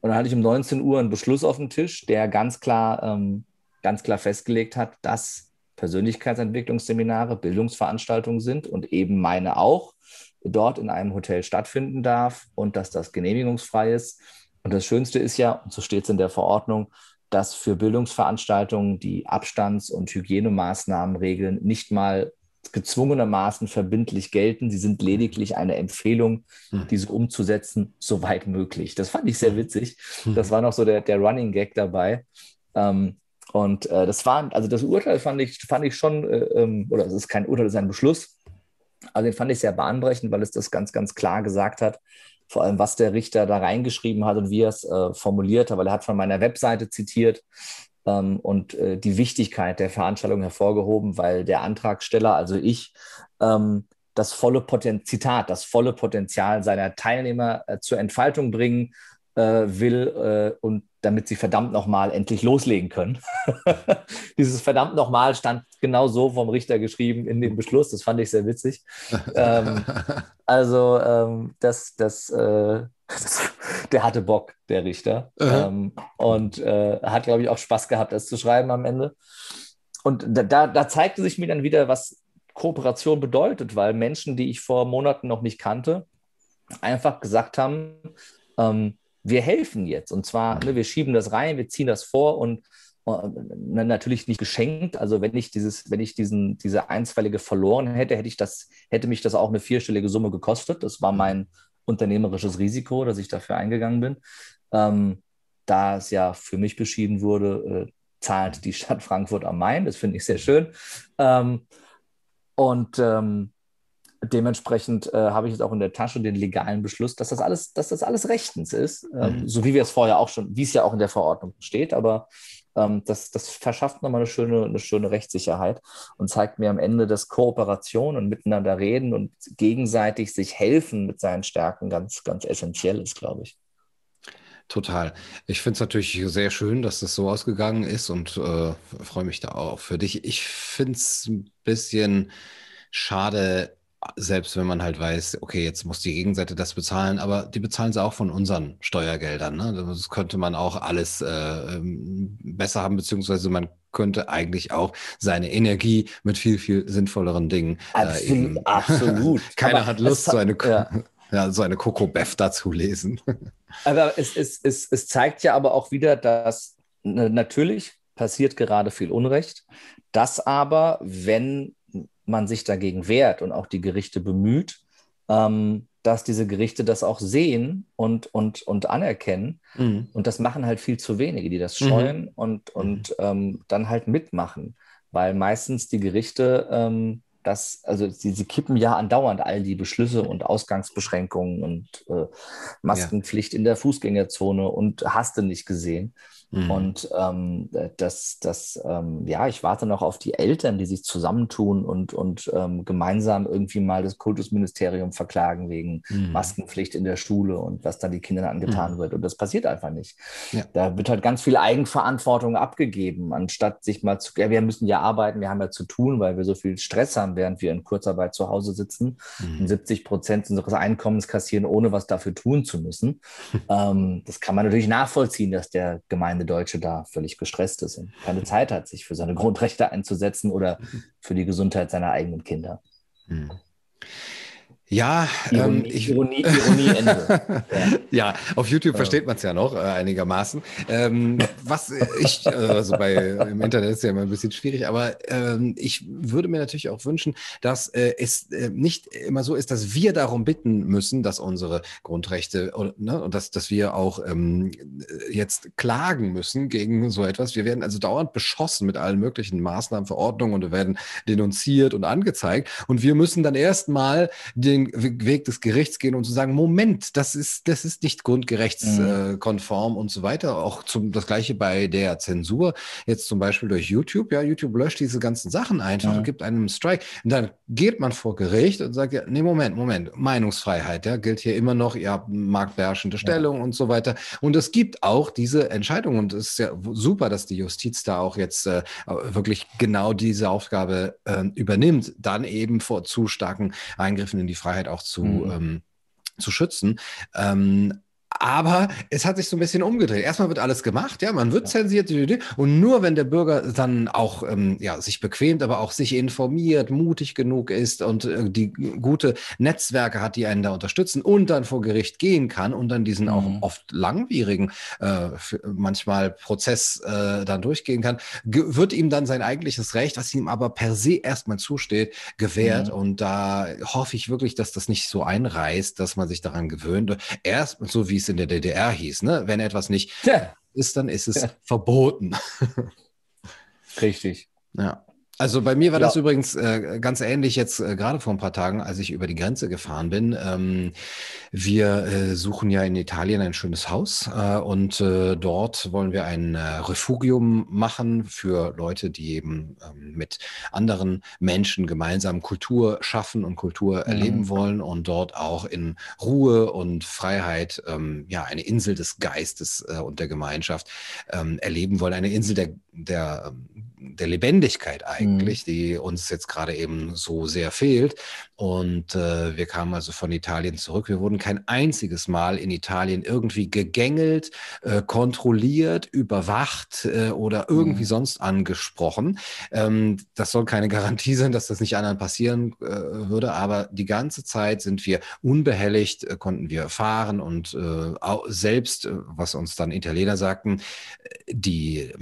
Und dann hatte ich um 19 Uhr einen Beschluss auf dem Tisch, der ganz klar, ähm, ganz klar festgelegt hat, dass Persönlichkeitsentwicklungsseminare Bildungsveranstaltungen sind und eben meine auch dort in einem Hotel stattfinden darf und dass das genehmigungsfrei ist. Und das Schönste ist ja, und so steht es in der Verordnung, dass für Bildungsveranstaltungen die Abstands- und Hygienemaßnahmenregeln nicht mal gezwungenermaßen verbindlich gelten. Sie sind lediglich eine Empfehlung, hm. diese umzusetzen, soweit möglich. Das fand ich sehr hm. witzig. Das war noch so der, der Running Gag dabei. Ähm, und äh, das war, also das Urteil fand ich, fand ich schon, äh, ähm, oder es ist kein Urteil, es ist ein Beschluss, also den fand ich sehr bahnbrechend, weil es das ganz, ganz klar gesagt hat. Vor allem, was der Richter da reingeschrieben hat und wie er es äh, formuliert hat, weil er hat von meiner Webseite zitiert ähm, und äh, die Wichtigkeit der Veranstaltung hervorgehoben, weil der Antragsteller, also ich, ähm, das volle Potenzial, Zitat, das volle Potenzial seiner Teilnehmer äh, zur Entfaltung bringen äh, will äh, und damit sie verdammt nochmal endlich loslegen können. Dieses verdammt nochmal stand genau so vom Richter geschrieben in dem Beschluss. Das fand ich sehr witzig. ähm, also ähm, das, das, äh, das, der hatte Bock, der Richter. Ähm, und äh, hat, glaube ich, auch Spaß gehabt, das zu schreiben am Ende. Und da, da zeigte sich mir dann wieder, was Kooperation bedeutet, weil Menschen, die ich vor Monaten noch nicht kannte, einfach gesagt haben, ähm, wir helfen jetzt. Und zwar, ne, wir schieben das rein, wir ziehen das vor und äh, natürlich nicht geschenkt. Also wenn ich dieses, wenn ich diesen, diese Einstweilige verloren hätte, hätte ich das, hätte mich das auch eine vierstellige Summe gekostet. Das war mein unternehmerisches Risiko, dass ich dafür eingegangen bin. Ähm, da es ja für mich beschieden wurde, äh, zahlt die Stadt Frankfurt am Main. Das finde ich sehr schön. Ähm, und ähm, dementsprechend äh, habe ich jetzt auch in der Tasche den legalen Beschluss, dass das alles, dass das alles rechtens ist, ähm, mhm. so wie wir es vorher auch schon, wie es ja auch in der Verordnung steht, aber ähm, das, das verschafft nochmal eine schöne, eine schöne Rechtssicherheit und zeigt mir am Ende, dass Kooperation und miteinander reden und gegenseitig sich helfen mit seinen Stärken ganz, ganz essentiell ist, glaube ich. Total. Ich finde es natürlich sehr schön, dass das so ausgegangen ist und äh, freue mich da auch für dich. Ich finde es ein bisschen schade, selbst wenn man halt weiß, okay, jetzt muss die Gegenseite das bezahlen, aber die bezahlen sie auch von unseren Steuergeldern. Ne? Das könnte man auch alles äh, ähm, besser haben, beziehungsweise man könnte eigentlich auch seine Energie mit viel, viel sinnvolleren Dingen. Absolut. Äh, absolut. Keiner aber hat Lust, so eine, ja. ja, so eine Coco Beff dazu lesen. Aber es, es, es, es zeigt ja aber auch wieder, dass natürlich passiert gerade viel Unrecht, dass aber, wenn man sich dagegen wehrt und auch die Gerichte bemüht, ähm, dass diese Gerichte das auch sehen und, und, und anerkennen. Mhm. Und das machen halt viel zu wenige, die das mhm. scheuen mhm. und, und ähm, dann halt mitmachen. Weil meistens die Gerichte ähm, das, also sie, sie kippen ja andauernd all die Beschlüsse und Ausgangsbeschränkungen und äh, Maskenpflicht ja. in der Fußgängerzone und hast du nicht gesehen. Mhm. Und ähm, das, das ähm, ja, ich warte noch auf die Eltern, die sich zusammentun und, und ähm, gemeinsam irgendwie mal das Kultusministerium verklagen wegen mhm. Maskenpflicht in der Schule und was dann die Kindern angetan mhm. wird. Und das passiert einfach nicht. Ja. Da wird halt ganz viel Eigenverantwortung abgegeben, anstatt sich mal zu, ja, wir müssen ja arbeiten, wir haben ja zu tun, weil wir so viel Stress haben, während wir in Kurzarbeit zu Hause sitzen mhm. und 70 Prozent unseres Einkommens kassieren, ohne was dafür tun zu müssen. Ähm, das kann man natürlich nachvollziehen, dass der Gemeinde Deutsche da völlig gestresst ist und keine Zeit hat, sich für seine Grundrechte einzusetzen oder für die Gesundheit seiner eigenen Kinder. Hm. Ja, Ironie, ähm, ich, Ironie, Ironie Ende. ja. ja. auf YouTube ja. versteht man es ja noch äh, einigermaßen. Ähm, was ich, äh, also bei im Internet ist ja immer ein bisschen schwierig, aber ähm, ich würde mir natürlich auch wünschen, dass äh, es äh, nicht immer so ist, dass wir darum bitten müssen, dass unsere Grundrechte ne, und dass, dass wir auch ähm, jetzt klagen müssen gegen so etwas. Wir werden also dauernd beschossen mit allen möglichen Maßnahmen, Verordnungen und wir werden denunziert und angezeigt. Und wir müssen dann erstmal den den Weg des Gerichts gehen und zu sagen, Moment, das ist, das ist nicht grundgerechtskonform mhm. und so weiter. Auch zum, das Gleiche bei der Zensur. Jetzt zum Beispiel durch YouTube. Ja, YouTube löscht diese ganzen Sachen einfach mhm. und gibt einem Strike. Und dann geht man vor Gericht und sagt, ja, nee, Moment, Moment, Meinungsfreiheit, ja, gilt hier immer noch, ihr habt marktbeherrschende Stellung ja. und so weiter. Und es gibt auch diese Entscheidung und es ist ja super, dass die Justiz da auch jetzt äh, wirklich genau diese Aufgabe äh, übernimmt, dann eben vor zu starken Eingriffen in die Freiheit Freiheit auch zu, mhm. ähm, zu schützen. Ähm, aber es hat sich so ein bisschen umgedreht. Erstmal wird alles gemacht, ja, man wird zensiert und nur wenn der Bürger dann auch ähm, ja, sich bequemt, aber auch sich informiert, mutig genug ist und äh, die gute Netzwerke hat, die einen da unterstützen und dann vor Gericht gehen kann und dann diesen mhm. auch oft langwierigen, äh, manchmal Prozess äh, dann durchgehen kann, wird ihm dann sein eigentliches Recht, was ihm aber per se erstmal zusteht, gewährt. Mhm. Und da hoffe ich wirklich, dass das nicht so einreißt, dass man sich daran gewöhnt. Erst so wie es es in der DDR hieß. Ne? Wenn etwas nicht ja. ist, dann ist es ja. verboten. Richtig. Ja. Also bei mir war ja. das übrigens äh, ganz ähnlich jetzt äh, gerade vor ein paar Tagen, als ich über die Grenze gefahren bin. Ähm, wir äh, suchen ja in Italien ein schönes Haus äh, und äh, dort wollen wir ein äh, Refugium machen für Leute, die eben ähm, mit anderen Menschen gemeinsam Kultur schaffen und Kultur mhm. erleben wollen und dort auch in Ruhe und Freiheit ähm, ja eine Insel des Geistes und der Gemeinschaft ähm, erleben wollen, eine Insel der, der ähm, der Lebendigkeit eigentlich, mhm. die uns jetzt gerade eben so sehr fehlt. Und äh, wir kamen also von Italien zurück. Wir wurden kein einziges Mal in Italien irgendwie gegängelt, äh, kontrolliert, überwacht äh, oder irgendwie mhm. sonst angesprochen. Ähm, das soll keine Garantie sein, dass das nicht anderen passieren äh, würde, aber die ganze Zeit sind wir unbehelligt, äh, konnten wir fahren und äh, selbst, was uns dann Italiener sagten, die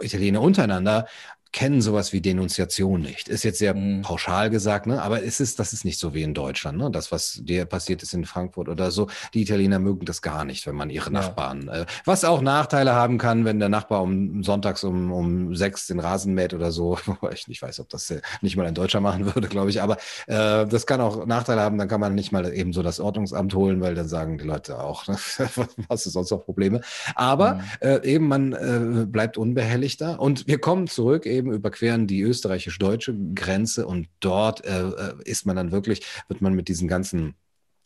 Italiener untereinander kennen sowas wie Denunziation nicht. Ist jetzt sehr mhm. pauschal gesagt, ne? aber es ist, das ist nicht so wie in Deutschland. Ne? Das, was dir passiert ist in Frankfurt oder so, die Italiener mögen das gar nicht, wenn man ihre ja. Nachbarn, äh, was auch Nachteile haben kann, wenn der Nachbar um sonntags um, um sechs den Rasen mäht oder so. ich nicht weiß, ob das äh, nicht mal ein Deutscher machen würde, glaube ich, aber äh, das kann auch Nachteile haben, dann kann man nicht mal eben so das Ordnungsamt holen, weil dann sagen die Leute auch, ne? was ist sonst noch Probleme. Aber mhm. äh, eben man äh, bleibt unbehelligter und wir kommen zurück eben eben überqueren die österreichisch-deutsche Grenze und dort äh, äh, ist man dann wirklich, wird man mit diesen ganzen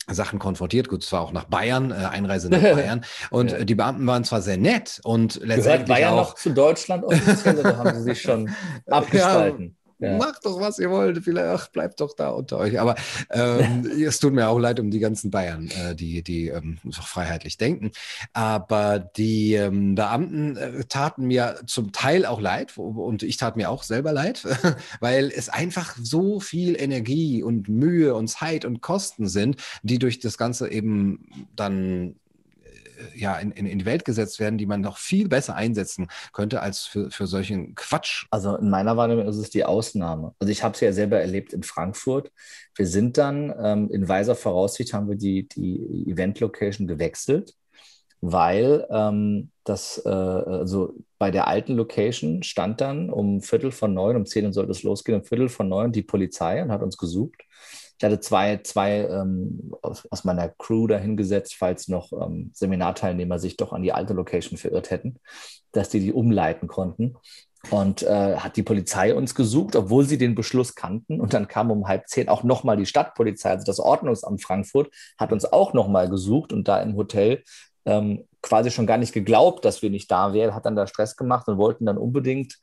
Sachen konfrontiert, gut, zwar auch nach Bayern, äh, Einreise nach Bayern. Und ja. die Beamten waren zwar sehr nett und letztendlich Gehört Bayern auch, noch zu Deutschland offiziell oder haben sie sich schon abgespalten? Ja. Macht doch, was ihr wollt. Vielleicht ach, bleibt doch da unter euch. Aber ähm, es tut mir auch leid um die ganzen Bayern, äh, die, die ähm, freiheitlich denken. Aber die ähm, Beamten äh, taten mir zum Teil auch leid und ich tat mir auch selber leid, weil es einfach so viel Energie und Mühe und Zeit und Kosten sind, die durch das Ganze eben dann ja, in, in, in die Welt gesetzt werden, die man noch viel besser einsetzen könnte als für, für solchen Quatsch. Also in meiner Wahrnehmung ist es die Ausnahme. Also ich habe es ja selber erlebt in Frankfurt. Wir sind dann ähm, in weiser Voraussicht haben wir die, die Event-Location gewechselt, weil ähm, das, äh, also bei der alten Location stand dann um Viertel von neun, um zehn sollte es losgehen, um Viertel von neun die Polizei und hat uns gesucht. Ich hatte zwei, zwei ähm, aus, aus, meiner Crew dahingesetzt, falls noch ähm, Seminarteilnehmer sich doch an die alte Location verirrt hätten, dass die die umleiten konnten. Und äh, hat die Polizei uns gesucht, obwohl sie den Beschluss kannten. Und dann kam um halb zehn auch nochmal die Stadtpolizei, also das Ordnungsamt Frankfurt, hat uns auch nochmal gesucht und da im Hotel ähm, quasi schon gar nicht geglaubt, dass wir nicht da wären, hat dann da Stress gemacht und wollten dann unbedingt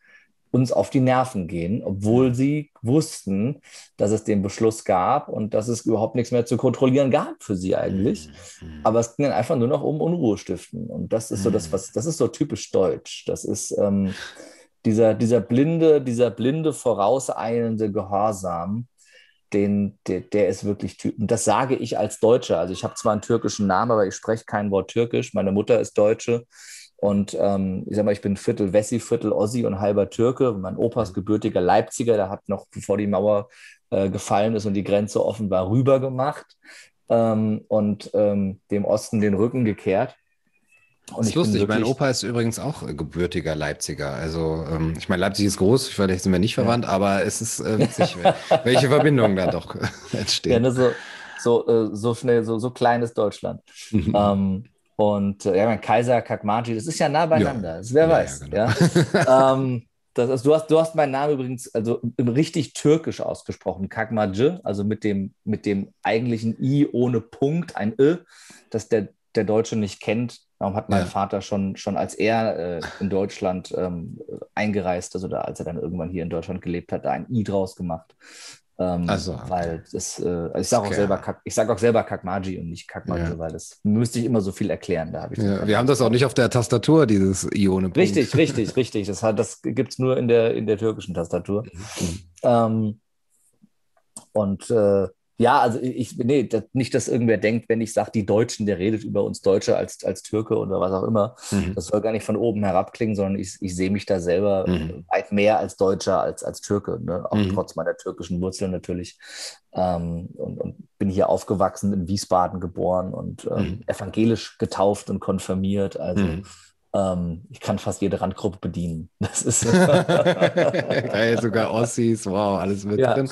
uns auf die Nerven gehen, obwohl sie wussten, dass es den Beschluss gab und dass es überhaupt nichts mehr zu kontrollieren gab für sie eigentlich. Mhm. Aber es ging dann einfach nur noch um Unruhe stiften. Und das ist so das, mhm. was, das ist so typisch deutsch. Das ist ähm, dieser, dieser blinde, dieser blinde, vorauseilende Gehorsam, den, der, der ist wirklich Typ. Und das sage ich als Deutscher. Also ich habe zwar einen türkischen Namen, aber ich spreche kein Wort Türkisch. Meine Mutter ist Deutsche. Und ähm, ich sag mal, ich bin Viertel Wessi, Viertel Ossi und halber Türke. Mein Opa ist mhm. gebürtiger Leipziger, der hat noch, bevor die Mauer äh, gefallen ist und die Grenze offen war, rüber gemacht ähm, und ähm, dem Osten den Rücken gekehrt. Und das ist lustig, mein Opa ist übrigens auch gebürtiger Leipziger. Also ähm, ich meine, Leipzig ist groß, vielleicht sind wir nicht verwandt, ja. aber es ist äh, witzig, welche Verbindungen da doch entstehen. Ja, ne, so, so, äh, so schnell, so, so klein ist Deutschland. Ähm, und äh, ja, mein Kaiser Kakmaji, das ist ja nah beieinander. Ja. Wer ja, weiß. Ja, genau. ähm, das ist, du, hast, du hast meinen Namen übrigens also richtig türkisch ausgesprochen, Kakmaji, also mit dem, mit dem eigentlichen I ohne Punkt, ein Ö, das der, der Deutsche nicht kennt. Darum hat mein ja. Vater schon, schon als er äh, in Deutschland ähm, eingereist, also da, als er dann irgendwann hier in Deutschland gelebt hat, da ein I draus gemacht. Ähm, also, weil das, äh, ich sage auch, selber, ich sag auch selber Kakmaji und nicht Kakmaji, ja. weil das müsste ich immer so viel erklären. Da ich ja, wir haben das auch nicht auf der Tastatur, dieses Ione. -Punkt. Richtig, richtig, richtig. Das, das gibt es nur in der, in der türkischen Tastatur. Mhm. Ähm, und äh, ja, also ich, nee, das, nicht, dass irgendwer denkt, wenn ich sage, die Deutschen, der redet über uns Deutsche als, als Türke oder was auch immer. Mhm. Das soll gar nicht von oben herab klingen, sondern ich, ich sehe mich da selber mhm. weit mehr als Deutscher als als Türke, ne? auch mhm. trotz meiner türkischen Wurzeln natürlich. Ähm, und, und, bin hier aufgewachsen, in Wiesbaden geboren und ähm, mhm. evangelisch getauft und konfirmiert. Also mhm. Ähm, ich kann fast jede Randgruppe bedienen. Das ist Geil, sogar Ossis, wow, alles mit ja. drin.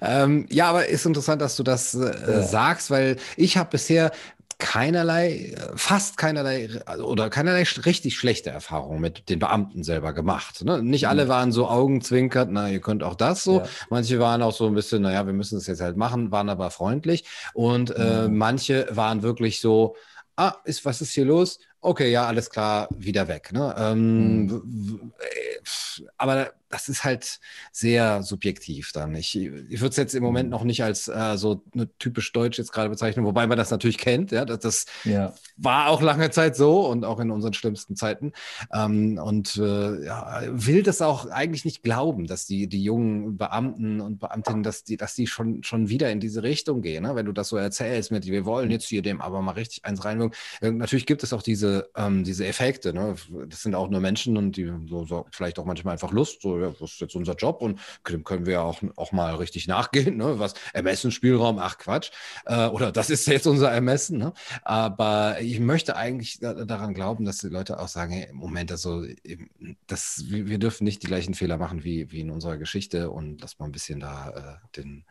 Ähm, ja, aber ist interessant, dass du das äh, ja. sagst, weil ich habe bisher keinerlei, fast keinerlei oder keinerlei richtig schlechte Erfahrungen mit den Beamten selber gemacht. Ne? Nicht alle mhm. waren so augenzwinkert, na, ihr könnt auch das so. Ja. Manche waren auch so ein bisschen, naja, wir müssen es jetzt halt machen, waren aber freundlich. Und äh, mhm. manche waren wirklich so, ah, ist, was ist hier los? Okay, ja, alles klar, wieder weg. Ne? Ähm, mhm. Aber das ist halt sehr subjektiv dann. Ich, ich würde es jetzt im Moment mhm. noch nicht als äh, so eine typisch deutsch jetzt gerade bezeichnen, wobei man das natürlich kennt. Ja, das, das ja. war auch lange Zeit so und auch in unseren schlimmsten Zeiten. Ähm, und äh, ja, will das auch eigentlich nicht glauben, dass die, die jungen Beamten und Beamtinnen, dass die, dass die schon, schon wieder in diese Richtung gehen. Ne? Wenn du das so erzählst mit, wir wollen jetzt hier dem aber mal richtig eins reinwirken. Äh, natürlich gibt es auch diese, ähm, diese Effekte. Ne? Das sind auch nur Menschen und die so, so vielleicht auch manchmal einfach Lust, so ja, das ist jetzt unser Job und dem können wir auch, auch mal richtig nachgehen. Ne? Was Ermessensspielraum, ach Quatsch. Äh, oder das ist jetzt unser Ermessen. Ne? Aber ich möchte eigentlich da, daran glauben, dass die Leute auch sagen, hey, Moment, also das, wir dürfen nicht die gleichen Fehler machen wie, wie in unserer Geschichte und dass man ein bisschen da äh, den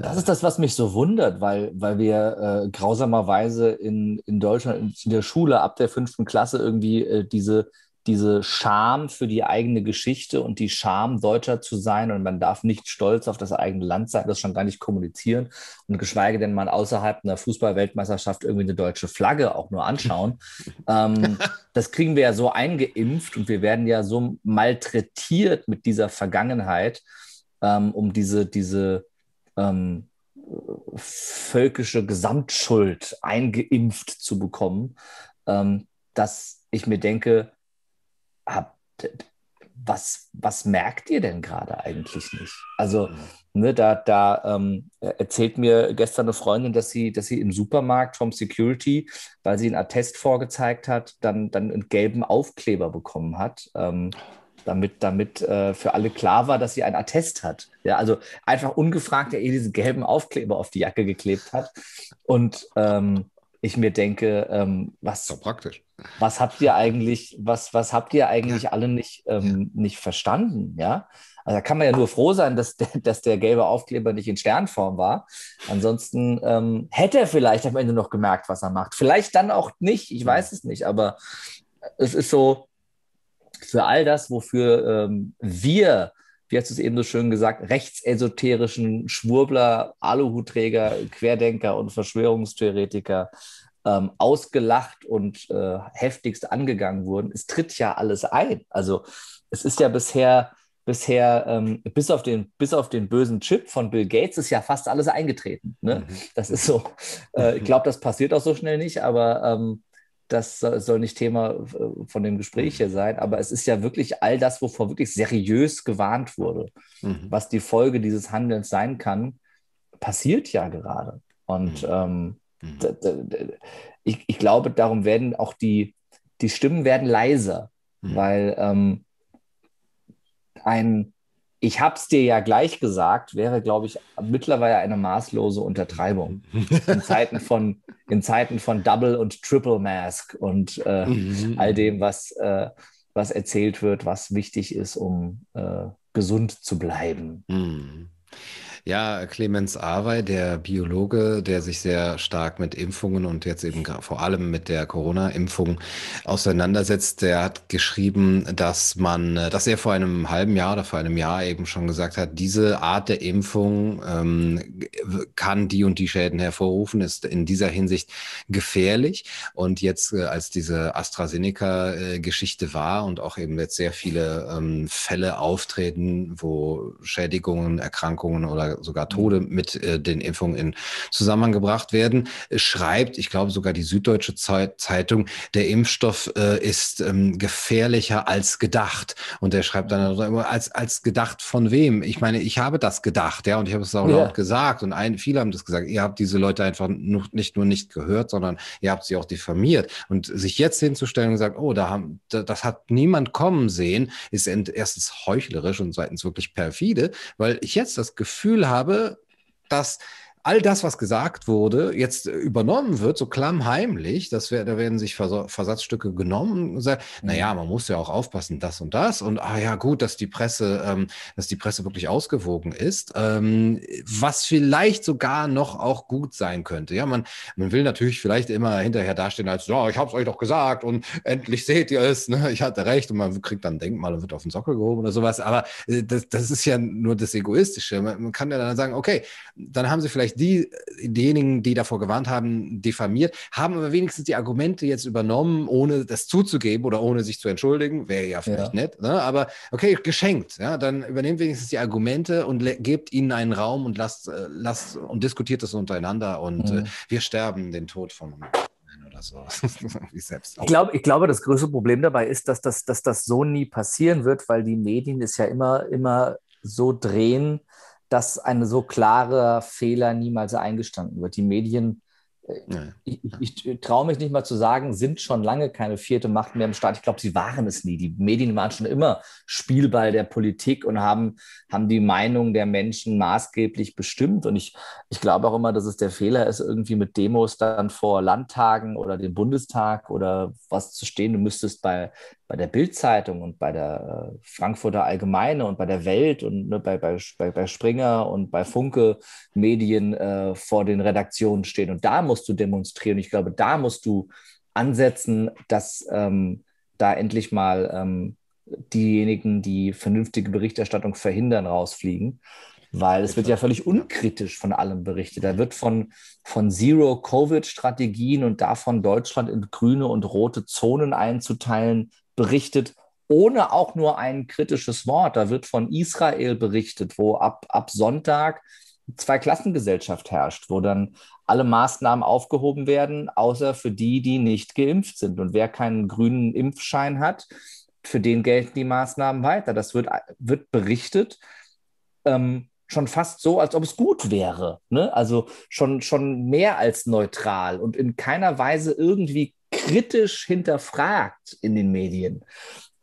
das ist das, was mich so wundert, weil, weil wir äh, grausamerweise in, in Deutschland in der Schule ab der fünften Klasse irgendwie äh, diese diese Scham für die eigene Geschichte und die Scham, Deutscher zu sein und man darf nicht stolz auf das eigene Land sein, das schon gar nicht kommunizieren und geschweige denn mal außerhalb einer Fußballweltmeisterschaft irgendwie eine deutsche Flagge auch nur anschauen. ähm, das kriegen wir ja so eingeimpft und wir werden ja so malträtiert mit dieser Vergangenheit, ähm, um diese, diese ähm, völkische Gesamtschuld eingeimpft zu bekommen, ähm, dass ich mir denke, habt, was, was merkt ihr denn gerade eigentlich nicht? Also, ne, da, da ähm, erzählt mir gestern eine Freundin, dass sie, dass sie im Supermarkt vom Security, weil sie einen Attest vorgezeigt hat, dann, dann einen gelben Aufkleber bekommen hat. Ähm, damit, damit äh, für alle klar war, dass sie ein Attest hat. Ja, also einfach ungefragt er ihr diesen gelben Aufkleber auf die Jacke geklebt hat. Und ähm, ich mir denke, ähm, was, so praktisch. was habt ihr eigentlich, was, was habt ihr eigentlich ja. alle nicht, ähm, nicht verstanden? Ja, also da kann man ja nur froh sein, dass der, dass der gelbe Aufkleber nicht in Sternform war. Ansonsten ähm, hätte er vielleicht am Ende noch gemerkt, was er macht. Vielleicht dann auch nicht, ich weiß es nicht, aber es ist so, für all das, wofür ähm, wir wie hast du es eben so schön gesagt, rechtsesoterischen Schwurbler, Aluhutträger, Querdenker und Verschwörungstheoretiker ähm, ausgelacht und äh, heftigst angegangen wurden. Es tritt ja alles ein. Also es ist ja bisher, bisher ähm, bis, auf den, bis auf den bösen Chip von Bill Gates ist ja fast alles eingetreten. Ne? Mhm. Das ist so, äh, ich glaube, das passiert auch so schnell nicht, aber ähm, das soll nicht Thema äh, von dem Gespräch hier sein, aber es ist ja wirklich all das, wovor wirklich seriös gewarnt wurde, mhm. was die Folge dieses Handelns sein kann. passiert ja gerade. Und mhm. ähm, mhm. ich, ich glaube, darum werden auch die, die Stimmen werden leiser, mhm. weil ähm, ein ich hab's dir ja gleich gesagt, wäre, glaube ich, mittlerweile eine maßlose Untertreibung. In Zeiten von, in Zeiten von Double und Triple Mask und äh, mhm. all dem, was, äh, was erzählt wird, was wichtig ist, um äh, gesund zu bleiben. Mhm. Ja, Clemens Awey, der Biologe, der sich sehr stark mit Impfungen und jetzt eben vor allem mit der Corona-Impfung auseinandersetzt, der hat geschrieben, dass man, dass er vor einem halben Jahr oder vor einem Jahr eben schon gesagt hat, diese Art der Impfung ähm, kann die und die Schäden hervorrufen, ist in dieser Hinsicht gefährlich. Und jetzt, äh, als diese AstraZeneca-Geschichte war und auch eben jetzt sehr viele ähm, Fälle auftreten, wo Schädigungen, Erkrankungen oder sogar Tode mit äh, den Impfungen in Zusammenhang gebracht werden. schreibt, ich glaube sogar die Süddeutsche Zeitung, der Impfstoff äh, ist ähm, gefährlicher als gedacht. Und er schreibt dann immer, als, als gedacht von wem? Ich meine, ich habe das gedacht, ja, und ich habe es auch ja. laut gesagt. Und ein, viele haben das gesagt. Ihr habt diese Leute einfach nicht nur nicht gehört, sondern ihr habt sie auch diffamiert. Und sich jetzt hinzustellen und sagen, oh, da haben, das hat niemand kommen sehen, ist erstens heuchlerisch und zweitens wirklich perfide, weil ich jetzt das Gefühl habe, dass all das, was gesagt wurde, jetzt übernommen wird, so klammheimlich, das wär, da werden sich Versatzstücke genommen und sagen, mhm. naja, man muss ja auch aufpassen, das und das. Und ah ja, gut, dass die Presse, ähm, dass die Presse wirklich ausgewogen ist, ähm, was vielleicht sogar noch auch gut sein könnte. Ja, man, man will natürlich vielleicht immer hinterher dastehen als, ja, ich habe es euch doch gesagt und endlich seht ihr es, ne? ich hatte recht und man kriegt dann ein Denkmal und wird auf den Sockel gehoben oder sowas. Aber äh, das, das ist ja nur das Egoistische. Man, man kann ja dann sagen, okay, dann haben sie vielleicht die, diejenigen, die davor gewarnt haben, diffamiert, haben aber wenigstens die Argumente jetzt übernommen, ohne das zuzugeben oder ohne sich zu entschuldigen. Wäre ja vielleicht ja. nett, ne? aber okay, geschenkt. Ja? Dann übernehmt wenigstens die Argumente und gebt ihnen einen Raum und lasst, äh, lasst und diskutiert das untereinander und mhm. äh, wir sterben den Tod von oder so. ich, glaube, ich glaube, das größte Problem dabei ist, dass das, dass das so nie passieren wird, weil die Medien es ja immer, immer so drehen, dass ein so klarer Fehler niemals eingestanden wird. Die Medien ja. Ich, ich, ich traue mich nicht mal zu sagen, sind schon lange keine vierte Macht mehr im Staat. Ich glaube, sie waren es nie. Die Medien waren schon immer Spielball der Politik und haben, haben die Meinung der Menschen maßgeblich bestimmt. Und ich, ich glaube auch immer, dass es der Fehler ist, irgendwie mit Demos dann vor Landtagen oder dem Bundestag oder was zu stehen. Du müsstest bei, bei der Bildzeitung und bei der äh, Frankfurter Allgemeine und bei der Welt und ne, bei, bei, bei Springer und bei Funke Medien äh, vor den Redaktionen stehen. Und da musst du demonstrieren. Ich glaube, da musst du ansetzen, dass ähm, da endlich mal ähm, diejenigen, die vernünftige Berichterstattung verhindern, rausfliegen. Weil es wird ja völlig unkritisch von allem berichtet. Da wird von, von Zero-Covid-Strategien und davon Deutschland in grüne und rote Zonen einzuteilen, berichtet, ohne auch nur ein kritisches Wort. Da wird von Israel berichtet, wo ab, ab Sonntag zwei Klassengesellschaft herrscht, wo dann alle Maßnahmen aufgehoben werden, außer für die, die nicht geimpft sind. Und wer keinen grünen Impfschein hat, für den gelten die Maßnahmen weiter. Das wird, wird berichtet. Ähm, schon fast so, als ob es gut wäre. Ne? Also schon, schon mehr als neutral und in keiner Weise irgendwie kritisch hinterfragt in den Medien.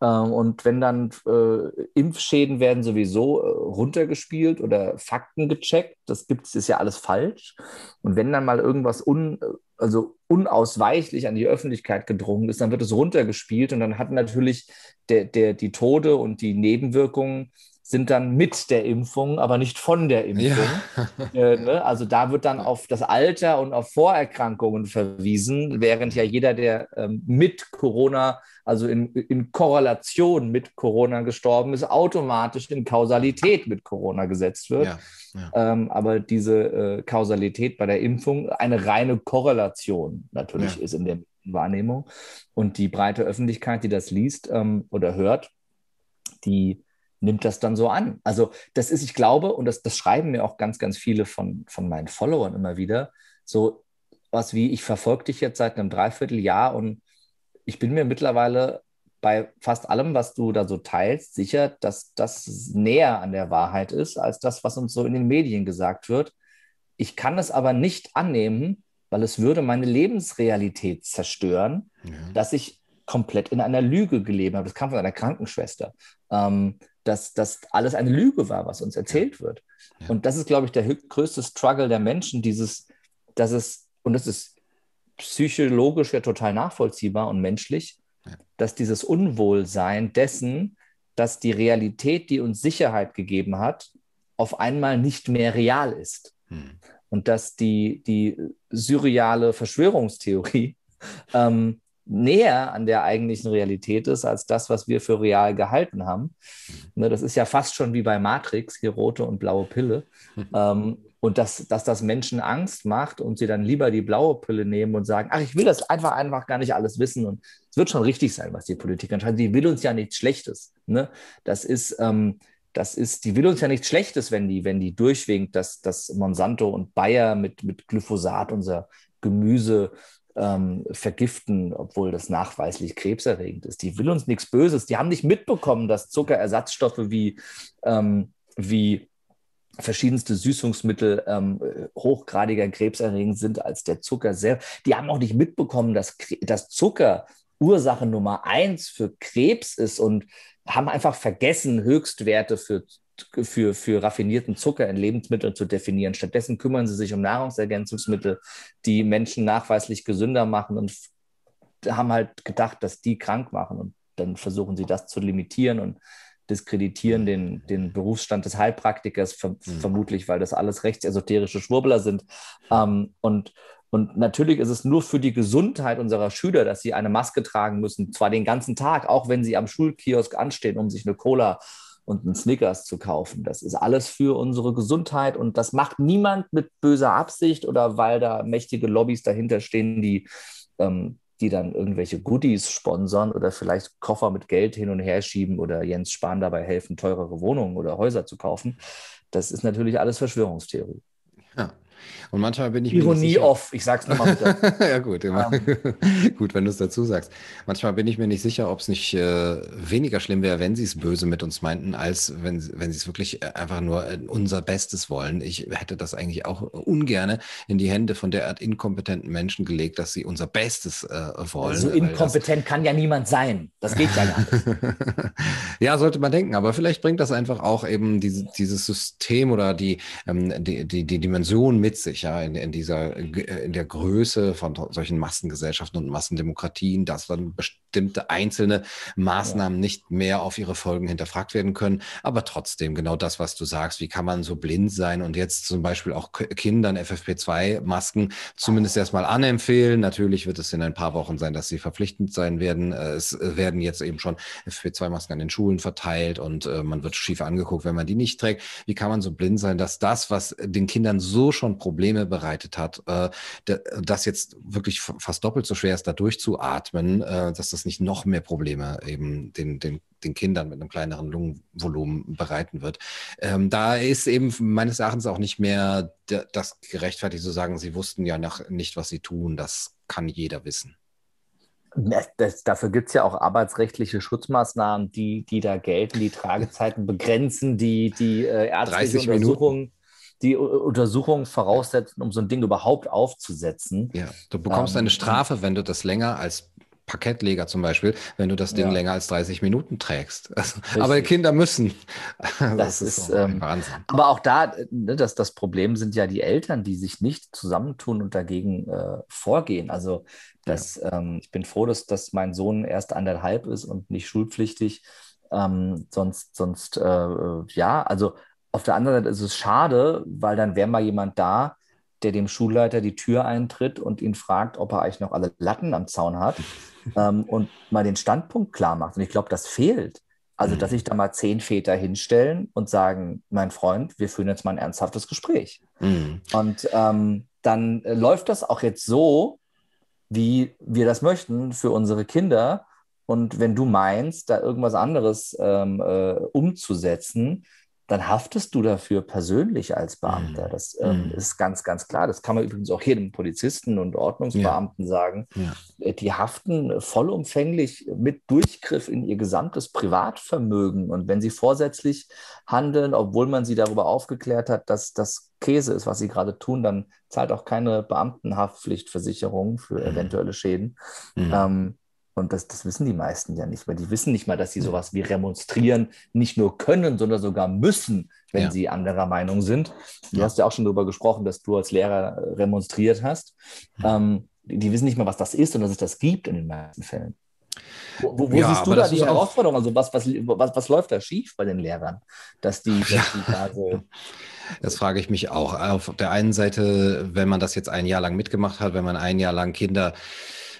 Ähm, und wenn dann äh, Impfschäden werden sowieso äh, runtergespielt oder Fakten gecheckt, das gibt es, ist ja alles falsch. Und wenn dann mal irgendwas un, also unausweichlich an die Öffentlichkeit gedrungen ist, dann wird es runtergespielt und dann hat natürlich der, der, die Tode und die Nebenwirkungen sind dann mit der Impfung, aber nicht von der Impfung. Ja. Äh, ne? Also da wird dann auf das Alter und auf Vorerkrankungen verwiesen, während ja jeder, der ähm, mit Corona, also in, in Korrelation mit Corona gestorben ist, automatisch in Kausalität mit Corona gesetzt wird. Ja. Ja. Ähm, aber diese äh, Kausalität bei der Impfung eine reine Korrelation natürlich ist in der Wahrnehmung. Und die breite Öffentlichkeit, die das liest ähm, oder hört, die nimmt das dann so an. Also das ist, ich glaube, und das, das schreiben mir auch ganz, ganz viele von, von meinen Followern immer wieder, so was wie, ich verfolge dich jetzt seit einem Dreivierteljahr und ich bin mir mittlerweile bei fast allem, was du da so teilst, sicher, dass das näher an der Wahrheit ist, als das, was uns so in den Medien gesagt wird. ich kann es aber nicht annehmen, weil es würde meine Lebensrealität zerstören, ja. dass ich komplett in einer Lüge gelebt habe. Das kam von einer Krankenschwester, ähm, dass das alles eine Lüge war, was uns erzählt wird. Ja. Und das ist, glaube ich, der größte Struggle der Menschen, dieses, dass es, und das ist psychologisch ja total nachvollziehbar und menschlich, ja. dass dieses Unwohlsein dessen, dass die Realität, die uns Sicherheit gegeben hat, auf einmal nicht mehr real ist. Hm. Und dass die, die surreale Verschwörungstheorie ähm, näher an der eigentlichen Realität ist, als das, was wir für real gehalten haben. Mhm. Ne, das ist ja fast schon wie bei Matrix, hier rote und blaue Pille. Mhm. Ähm, und dass, dass das Menschen Angst macht und sie dann lieber die blaue Pille nehmen und sagen, ach, ich will das einfach, einfach gar nicht alles wissen. Und es wird schon richtig sein, was die Politik entscheidet. Die will uns ja nichts Schlechtes. Ne? Das ist, ähm, das ist, die will uns ja nichts Schlechtes, wenn die, wenn die durchwinkt, dass, dass Monsanto und Bayer mit, mit Glyphosat unser Gemüse ähm, vergiften, obwohl das nachweislich krebserregend ist. Die will uns nichts Böses. Die haben nicht mitbekommen, dass Zuckerersatzstoffe wie, ähm, wie verschiedenste Süßungsmittel ähm, hochgradiger krebserregend sind als der Zucker selbst. Die haben auch nicht mitbekommen, dass, dass Zucker Ursache Nummer eins für Krebs ist und haben einfach vergessen, Höchstwerte für für, für raffinierten Zucker in Lebensmitteln zu definieren. Stattdessen kümmern sie sich um Nahrungsergänzungsmittel, die Menschen nachweislich gesünder machen und haben halt gedacht, dass die krank machen. Und dann versuchen sie das zu limitieren und diskreditieren den, den Berufsstand des Heilpraktikers, ver mhm. vermutlich, weil das alles rechtsesoterische Schwurbler sind. Ähm, und, und natürlich ist es nur für die Gesundheit unserer Schüler, dass sie eine Maske tragen müssen, zwar den ganzen Tag, auch wenn sie am Schulkiosk anstehen, um sich eine Cola und einen Snickers zu kaufen. Das ist alles für unsere Gesundheit und das macht niemand mit böser Absicht oder weil da mächtige Lobbys dahinter stehen, die, ähm, die dann irgendwelche Goodies sponsern oder vielleicht Koffer mit Geld hin und her schieben oder Jens Spahn dabei helfen, teurere Wohnungen oder Häuser zu kaufen. Das ist natürlich alles Verschwörungstheorie. Ja. Und manchmal bin ich Ironie off, ich sag's nochmal bitte. ja, gut, immer. Um. Ähm. gut, wenn du es dazu sagst. Manchmal bin ich mir nicht sicher, ob es nicht äh, weniger schlimm wäre, wenn sie es böse mit uns meinten, als wenn, wenn sie es wirklich äh, einfach nur äh, unser Bestes wollen. Ich hätte das eigentlich auch ungerne in die Hände von derart inkompetenten Menschen gelegt, dass sie unser Bestes äh, wollen. So inkompetent kann ja niemand sein. Das geht ja gar nicht. ja, sollte man denken. Aber vielleicht bringt das einfach auch eben diese, dieses System oder die, ähm, die, die, die Dimension mit sich, ja, in, in dieser, in der Größe von solchen Massengesellschaften und Massendemokratien, dass dann bestimmte einzelne Maßnahmen ja. nicht mehr auf ihre Folgen hinterfragt werden können. Aber trotzdem, genau das, was du sagst, wie kann man so blind sein und jetzt zum Beispiel auch Kindern FFP2-Masken zumindest erstmal anempfehlen. Natürlich wird es in ein paar Wochen sein, dass sie verpflichtend sein werden. Äh, es werden jetzt eben schon FFP2-Masken an den Schulen verteilt und äh, man wird schief angeguckt, wenn man die nicht trägt. Wie kann man so blind sein, dass das, was den Kindern so schon Probleme bereitet hat, äh, das jetzt wirklich fast doppelt so schwer ist, da durchzuatmen, äh, dass das nicht noch mehr Probleme eben den, den, den Kindern mit einem kleineren Lungenvolumen bereiten wird. Ähm, da ist eben meines Erachtens auch nicht mehr das gerechtfertigt zu sagen, sie wussten ja noch nicht, was sie tun. Das kann jeder wissen. Das, dafür gibt es ja auch arbeitsrechtliche Schutzmaßnahmen, die, die da gelten, die Tragezeiten begrenzen, die, die äh, ärztliche Untersuchungen die Untersuchung voraussetzen, um so ein Ding überhaupt aufzusetzen. Ja, du bekommst ähm, eine Strafe, wenn du das länger als Parkettleger zum Beispiel, wenn du das Ding ja. länger als 30 Minuten trägst. Also, aber Kinder müssen. das, das, ist, ähm, Aber auch da, ne, das, das Problem sind ja die Eltern, die sich nicht zusammentun und dagegen äh, vorgehen. Also das, ja. ähm, ich bin froh, dass, dass mein Sohn erst anderthalb ist und nicht schulpflichtig. Ähm, sonst, sonst, äh, äh ja, also auf der anderen Seite ist es schade, weil dann wäre mal jemand da, der dem Schulleiter die Tür eintritt und ihn fragt, ob er eigentlich noch alle Latten am Zaun hat ähm, und mal den Standpunkt klar macht. Und ich glaube, das fehlt. Also, dass mhm. sich da mal zehn Väter hinstellen und sagen, mein Freund, wir führen jetzt mal ein ernsthaftes Gespräch. Mhm. Und ähm, dann äh, läuft das auch jetzt so, wie wir das möchten für unsere Kinder. Und wenn du meinst, da irgendwas anderes ähm, äh, umzusetzen, dann haftest du dafür persönlich als Beamter. Mhm. Das ähm, mhm. ist ganz, ganz klar. Das kann man übrigens auch jedem Polizisten und Ordnungsbeamten ja. sagen. Ja. Äh, die haften vollumfänglich mit Durchgriff in ihr gesamtes Privatvermögen. Und wenn sie vorsätzlich handeln, obwohl man sie darüber aufgeklärt hat, dass das Käse ist, was sie gerade tun, dann zahlt auch keine Beamtenhaftpflichtversicherung für mhm. eventuelle Schäden. Mhm. Ähm, und das, das wissen die meisten ja nicht, weil die wissen nicht mal, dass sie sowas wie remonstrieren nicht nur können, sondern sogar müssen, wenn ja. sie anderer Meinung sind. Du ja. hast ja auch schon darüber gesprochen, dass du als Lehrer äh, remonstriert hast. Ja. Ähm, die, die, wissen nicht mal, was das ist und dass es das gibt in den meisten Fällen. Wo, wo, wo ja, siehst du da die Herausforderung? Also was, was, was, was läuft da schief bei den Lehrern, dass die, dass die da so das frage ich mich auch. Auf der einen Seite, wenn man das jetzt ein Jahr lang mitgemacht hat, wenn man ein Jahr lang Kinder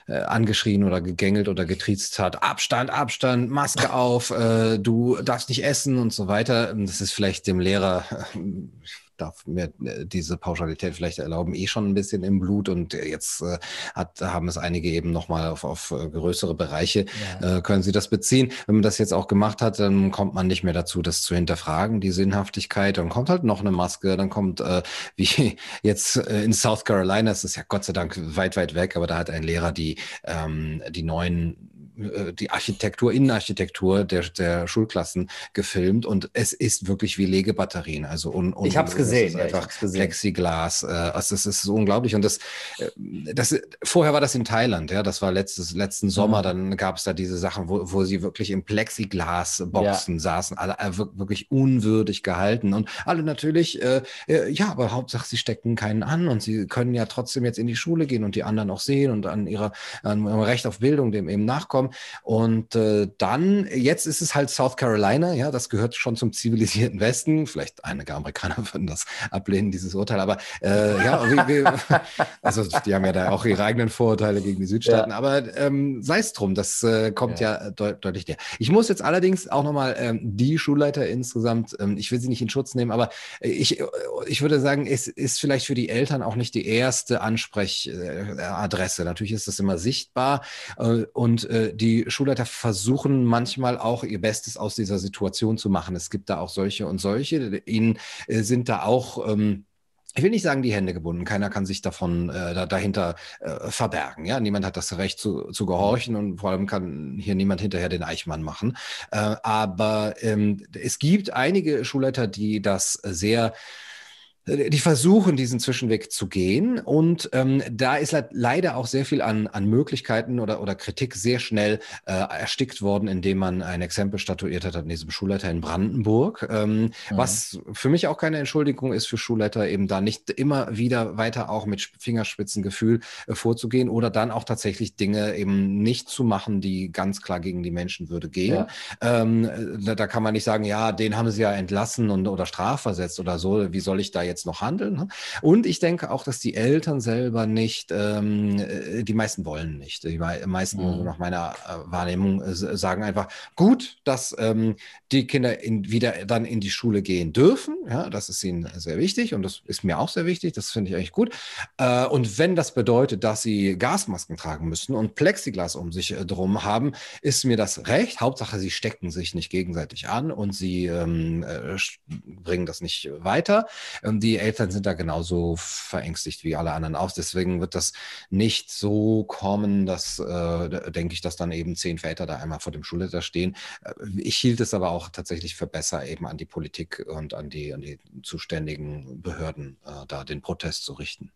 äh, angeschrien oder gegängelt oder getriezt hat, Abstand, Abstand, Maske auf, äh, du darfst nicht essen und so weiter. Das ist vielleicht dem Lehrer darf mir äh, diese Pauschalität vielleicht erlauben, eh schon ein bisschen im Blut und jetzt äh, hat, haben es einige eben nochmal auf, auf äh, größere Bereiche, ja. äh, können sie das beziehen. Wenn man das jetzt auch gemacht hat, dann kommt man nicht mehr dazu, das zu hinterfragen, die Sinnhaftigkeit. Dann kommt halt noch eine Maske, dann kommt, äh, wie jetzt äh, in South Carolina, das ist ja Gott sei Dank weit, weit weg, aber da hat ein Lehrer die, ähm, die neuen äh, die Architektur, Innenarchitektur der, der Schulklassen gefilmt und es ist wirklich wie Legebatterien. Also un, un, ich habe es gesehen, einfach ja, gesehen. Plexiglas. Äh, also das ist so unglaublich und das, äh, das vorher war das in Thailand, ja, das war letztes letzten Sommer. Mhm. Dann gab es da diese Sachen, wo, wo sie wirklich im Plexiglasboxen ja. saßen, alle äh, wirklich unwürdig gehalten und alle natürlich, äh, ja, aber Hauptsache sie stecken keinen an und sie können ja trotzdem jetzt in die Schule gehen und die anderen auch sehen und an ihrer an ihrem Recht auf Bildung dem eben nachkommen bekommen. Und äh, dann, jetzt ist es halt South Carolina, ja, das gehört schon zum zivilisierten Westen. Vielleicht einige Amerikaner würden das ablehnen, dieses Urteil, aber äh, ja, wie, wie, also die haben ja da auch ihre eigenen Vorurteile gegen die Südstaaten, ja. aber ähm, sei es drum, das äh, kommt ja, ja deut deutlich näher. Ich muss jetzt allerdings auch nochmal ähm, die Schulleiter insgesamt, ähm, ich will sie nicht in Schutz nehmen, aber ich, ich würde sagen, es ist vielleicht für die Eltern auch nicht die erste Ansprechadresse. Natürlich ist das immer sichtbar äh, und äh, die Schulleiter versuchen manchmal auch ihr Bestes aus dieser Situation zu machen. Es gibt da auch solche und solche. Ihnen äh, sind da auch ähm, ich will nicht sagen, die Hände gebunden. Keiner kann sich davon äh, da, dahinter äh, verbergen. Ja, niemand hat das Recht zu, zu gehorchen und vor allem kann hier niemand hinterher den Eichmann machen. Äh, aber ähm, es gibt einige Schulleiter, die das sehr die versuchen, diesen Zwischenweg zu gehen. Und ähm, da ist leider auch sehr viel an, an Möglichkeiten oder, oder Kritik sehr schnell äh, erstickt worden, indem man ein Exempel statuiert hat an diesem Schulleiter in Brandenburg. Ähm, mhm. Was für mich auch keine Entschuldigung ist für Schulleiter, eben da nicht immer wieder weiter auch mit Fingerspitzengefühl äh, vorzugehen oder dann auch tatsächlich Dinge eben nicht zu machen, die ganz klar gegen die Menschenwürde gehen. Ja. Ähm, da, da, kann man nicht sagen, ja, den haben sie ja entlassen und oder strafversetzt oder so. Wie soll ich da jetzt jetzt noch handeln. Ne? Und ich denke auch, dass die Eltern selber nicht, ähm, äh, die meisten wollen nicht. Die meisten, mhm. nach meiner äh, Wahrnehmung, äh, sagen einfach, gut, dass ähm, die Kinder in, wieder dann in die Schule gehen dürfen. Ja, das ist ihnen sehr wichtig und das ist mir auch sehr wichtig. Das finde ich eigentlich gut. Äh, und wenn das bedeutet, dass sie Gasmasken tragen müssen und Plexiglas um sich äh, drum haben, ist mir das recht. Hauptsache, sie stecken sich nicht gegenseitig an und sie ähm, äh, bringen das nicht weiter. Ähm, die Eltern sind da genauso verängstigt wie alle anderen auch. Deswegen wird das nicht so kommen, dass, äh, denke ich, dass dann eben zehn Väter da einmal vor dem Schulleiter stehen. Äh, ich hielt es aber auch tatsächlich für besser, eben an die Politik und an die, an die zuständigen Behörden äh, da den Protest zu richten.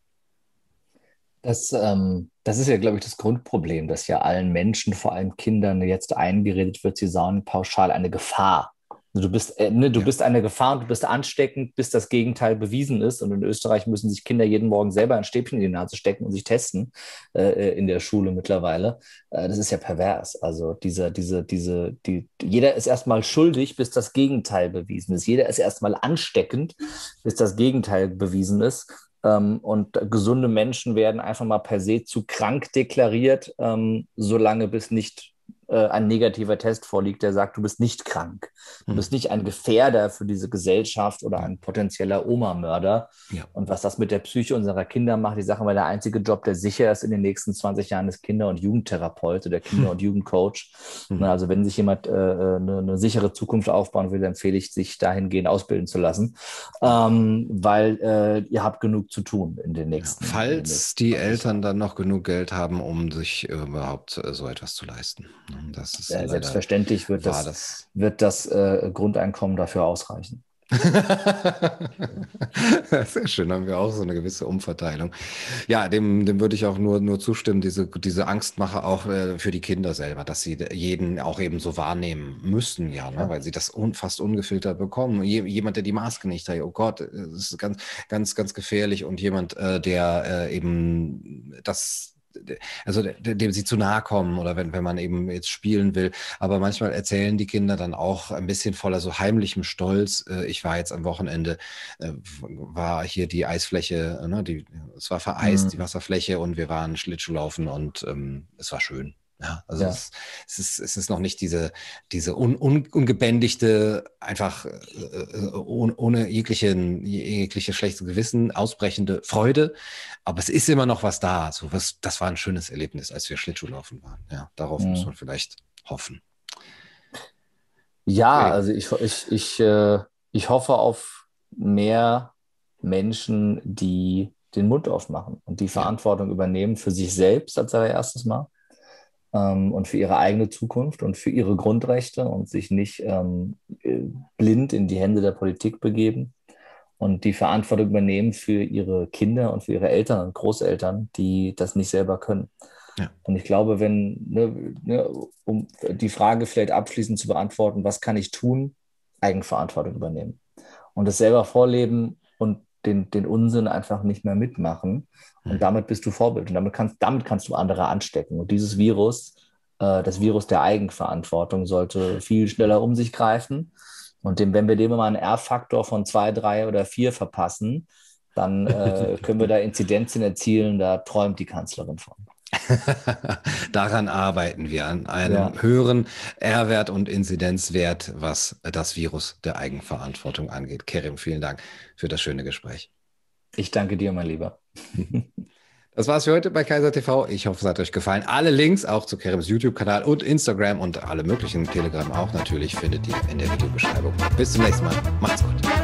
Das, ähm, das ist ja, glaube ich, das Grundproblem, dass ja allen Menschen, vor allem Kindern, jetzt eingeredet wird, sie seien pauschal eine Gefahr Du bist, äh, ne, du ja. bist eine Gefahr und du bist ansteckend, bis das Gegenteil bewiesen ist. Und in Österreich müssen sich Kinder jeden Morgen selber ein Stäbchen in die Nase stecken und sich testen äh, äh in der Schule mittlerweile. Äh, das ist ja pervers. Also diese, diese, diese, die, jeder ist erstmal schuldig, bis das Gegenteil bewiesen ist. Jeder ist erstmal ansteckend, bis das Gegenteil bewiesen ist. Ähm, und gesunde Menschen werden einfach mal per se zu krank deklariert, ähm, solange bis nicht äh, ein negativer Test vorliegt, der sagt, du bist nicht krank. Du mhm. bist nicht ein Gefährder für diese Gesellschaft oder ein potenzieller Oma-Mörder. Ja. Und was das mit der Psyche unserer Kinder macht, die Sache, weil der einzige Job, der sicher ist in den nächsten 20 Jahren, ist Kinder- und Jugendtherapeut oder Kinder- und Jugendcoach. Mhm. Also wenn sich jemand äh, äh, eine, eine, sichere Zukunft aufbauen will, empfehle ich, sich dahingehend ausbilden zu lassen, ähm, weil äh, ihr habt genug zu tun in den nächsten. Ja, falls den nächsten die Eltern dann noch genug Geld haben, um sich überhaupt äh, so etwas zu leisten. Das ist ja, selbstverständlich wird das, das, wird das äh, Grundeinkommen dafür ausreichen. Sehr schön, haben wir auch so eine gewisse Umverteilung. Ja, dem, dem würde ich auch nur, nur zustimmen, diese, diese Angstmache auch äh, für die Kinder selber, dass sie jeden auch eben so wahrnehmen müssen, ja, ne? weil sie das un, fast ungefiltert bekommen. Je, jemand, der die Maske nicht trägt, oh Gott, das ist ganz, ganz, ganz gefährlich und jemand, äh, der äh, eben das also dem sie zu nahe kommen oder wenn, wenn man eben jetzt spielen will. Aber manchmal erzählen die Kinder dann auch ein bisschen voller so heimlichem Stolz. Äh, ich war jetzt am Wochenende, äh, war hier die Eisfläche, ne, die, es war vereist, mhm. die Wasserfläche und wir waren Schlittschuhlaufen und ähm, es war schön. Ja, also ja. Es, es, ist, es ist noch nicht diese, diese un, un, ungebändigte, einfach äh, äh ohne, ohne jeglichen, jegliche schlechtes Gewissen ausbrechende Freude, aber es ist immer noch was da. So was, das war ein schönes Erlebnis, als wir Schlittschuhlaufen waren. Ja, darauf mhm. muss man vielleicht hoffen. Ja, okay. also ich, ich, ich, äh, ich hoffe auf mehr Menschen, die den Mund aufmachen und die Verantwortung übernehmen für sich selbst als allererstes Mal ähm, und für ihre eigene Zukunft und für ihre Grundrechte und sich nicht ähm, äh, blind in die Hände der Politik begeben und die Verantwortung übernehmen für ihre Kinder und für ihre Eltern und Großeltern, die das nicht selber können. Ja. Und ich glaube, wenn, ne, ne, um die Frage vielleicht abschließend zu beantworten, was kann ich tun? Eigenverantwortung übernehmen und es selber vorleben den, den Unsinn einfach nicht mehr mitmachen. Und mhm. damit bist du Vorbild und damit kannst, damit kannst du andere anstecken. Und dieses Virus, äh, das Virus der Eigenverantwortung, sollte viel schneller um sich greifen. Und dem, wenn wir dem immer einen R-Faktor von zwei, drei oder vier verpassen, dann äh, können wir da Inzidenzen erzielen, da träumt die Kanzlerin von. Daran arbeiten wir, an einem ja. höheren R-Wert und Inzidenzwert, was das Virus der Eigenverantwortung angeht. Kerim, vielen Dank für das schöne Gespräch. Ich danke dir, mein Lieber. Das war's für heute bei Kaiser TV. Ich hoffe, es hat euch gefallen. Alle Links auch zu Kerims YouTube-Kanal und Instagram und alle möglichen Telegram auch natürlich findet ihr in der Videobeschreibung. Bis zum nächsten Mal. Macht's gut.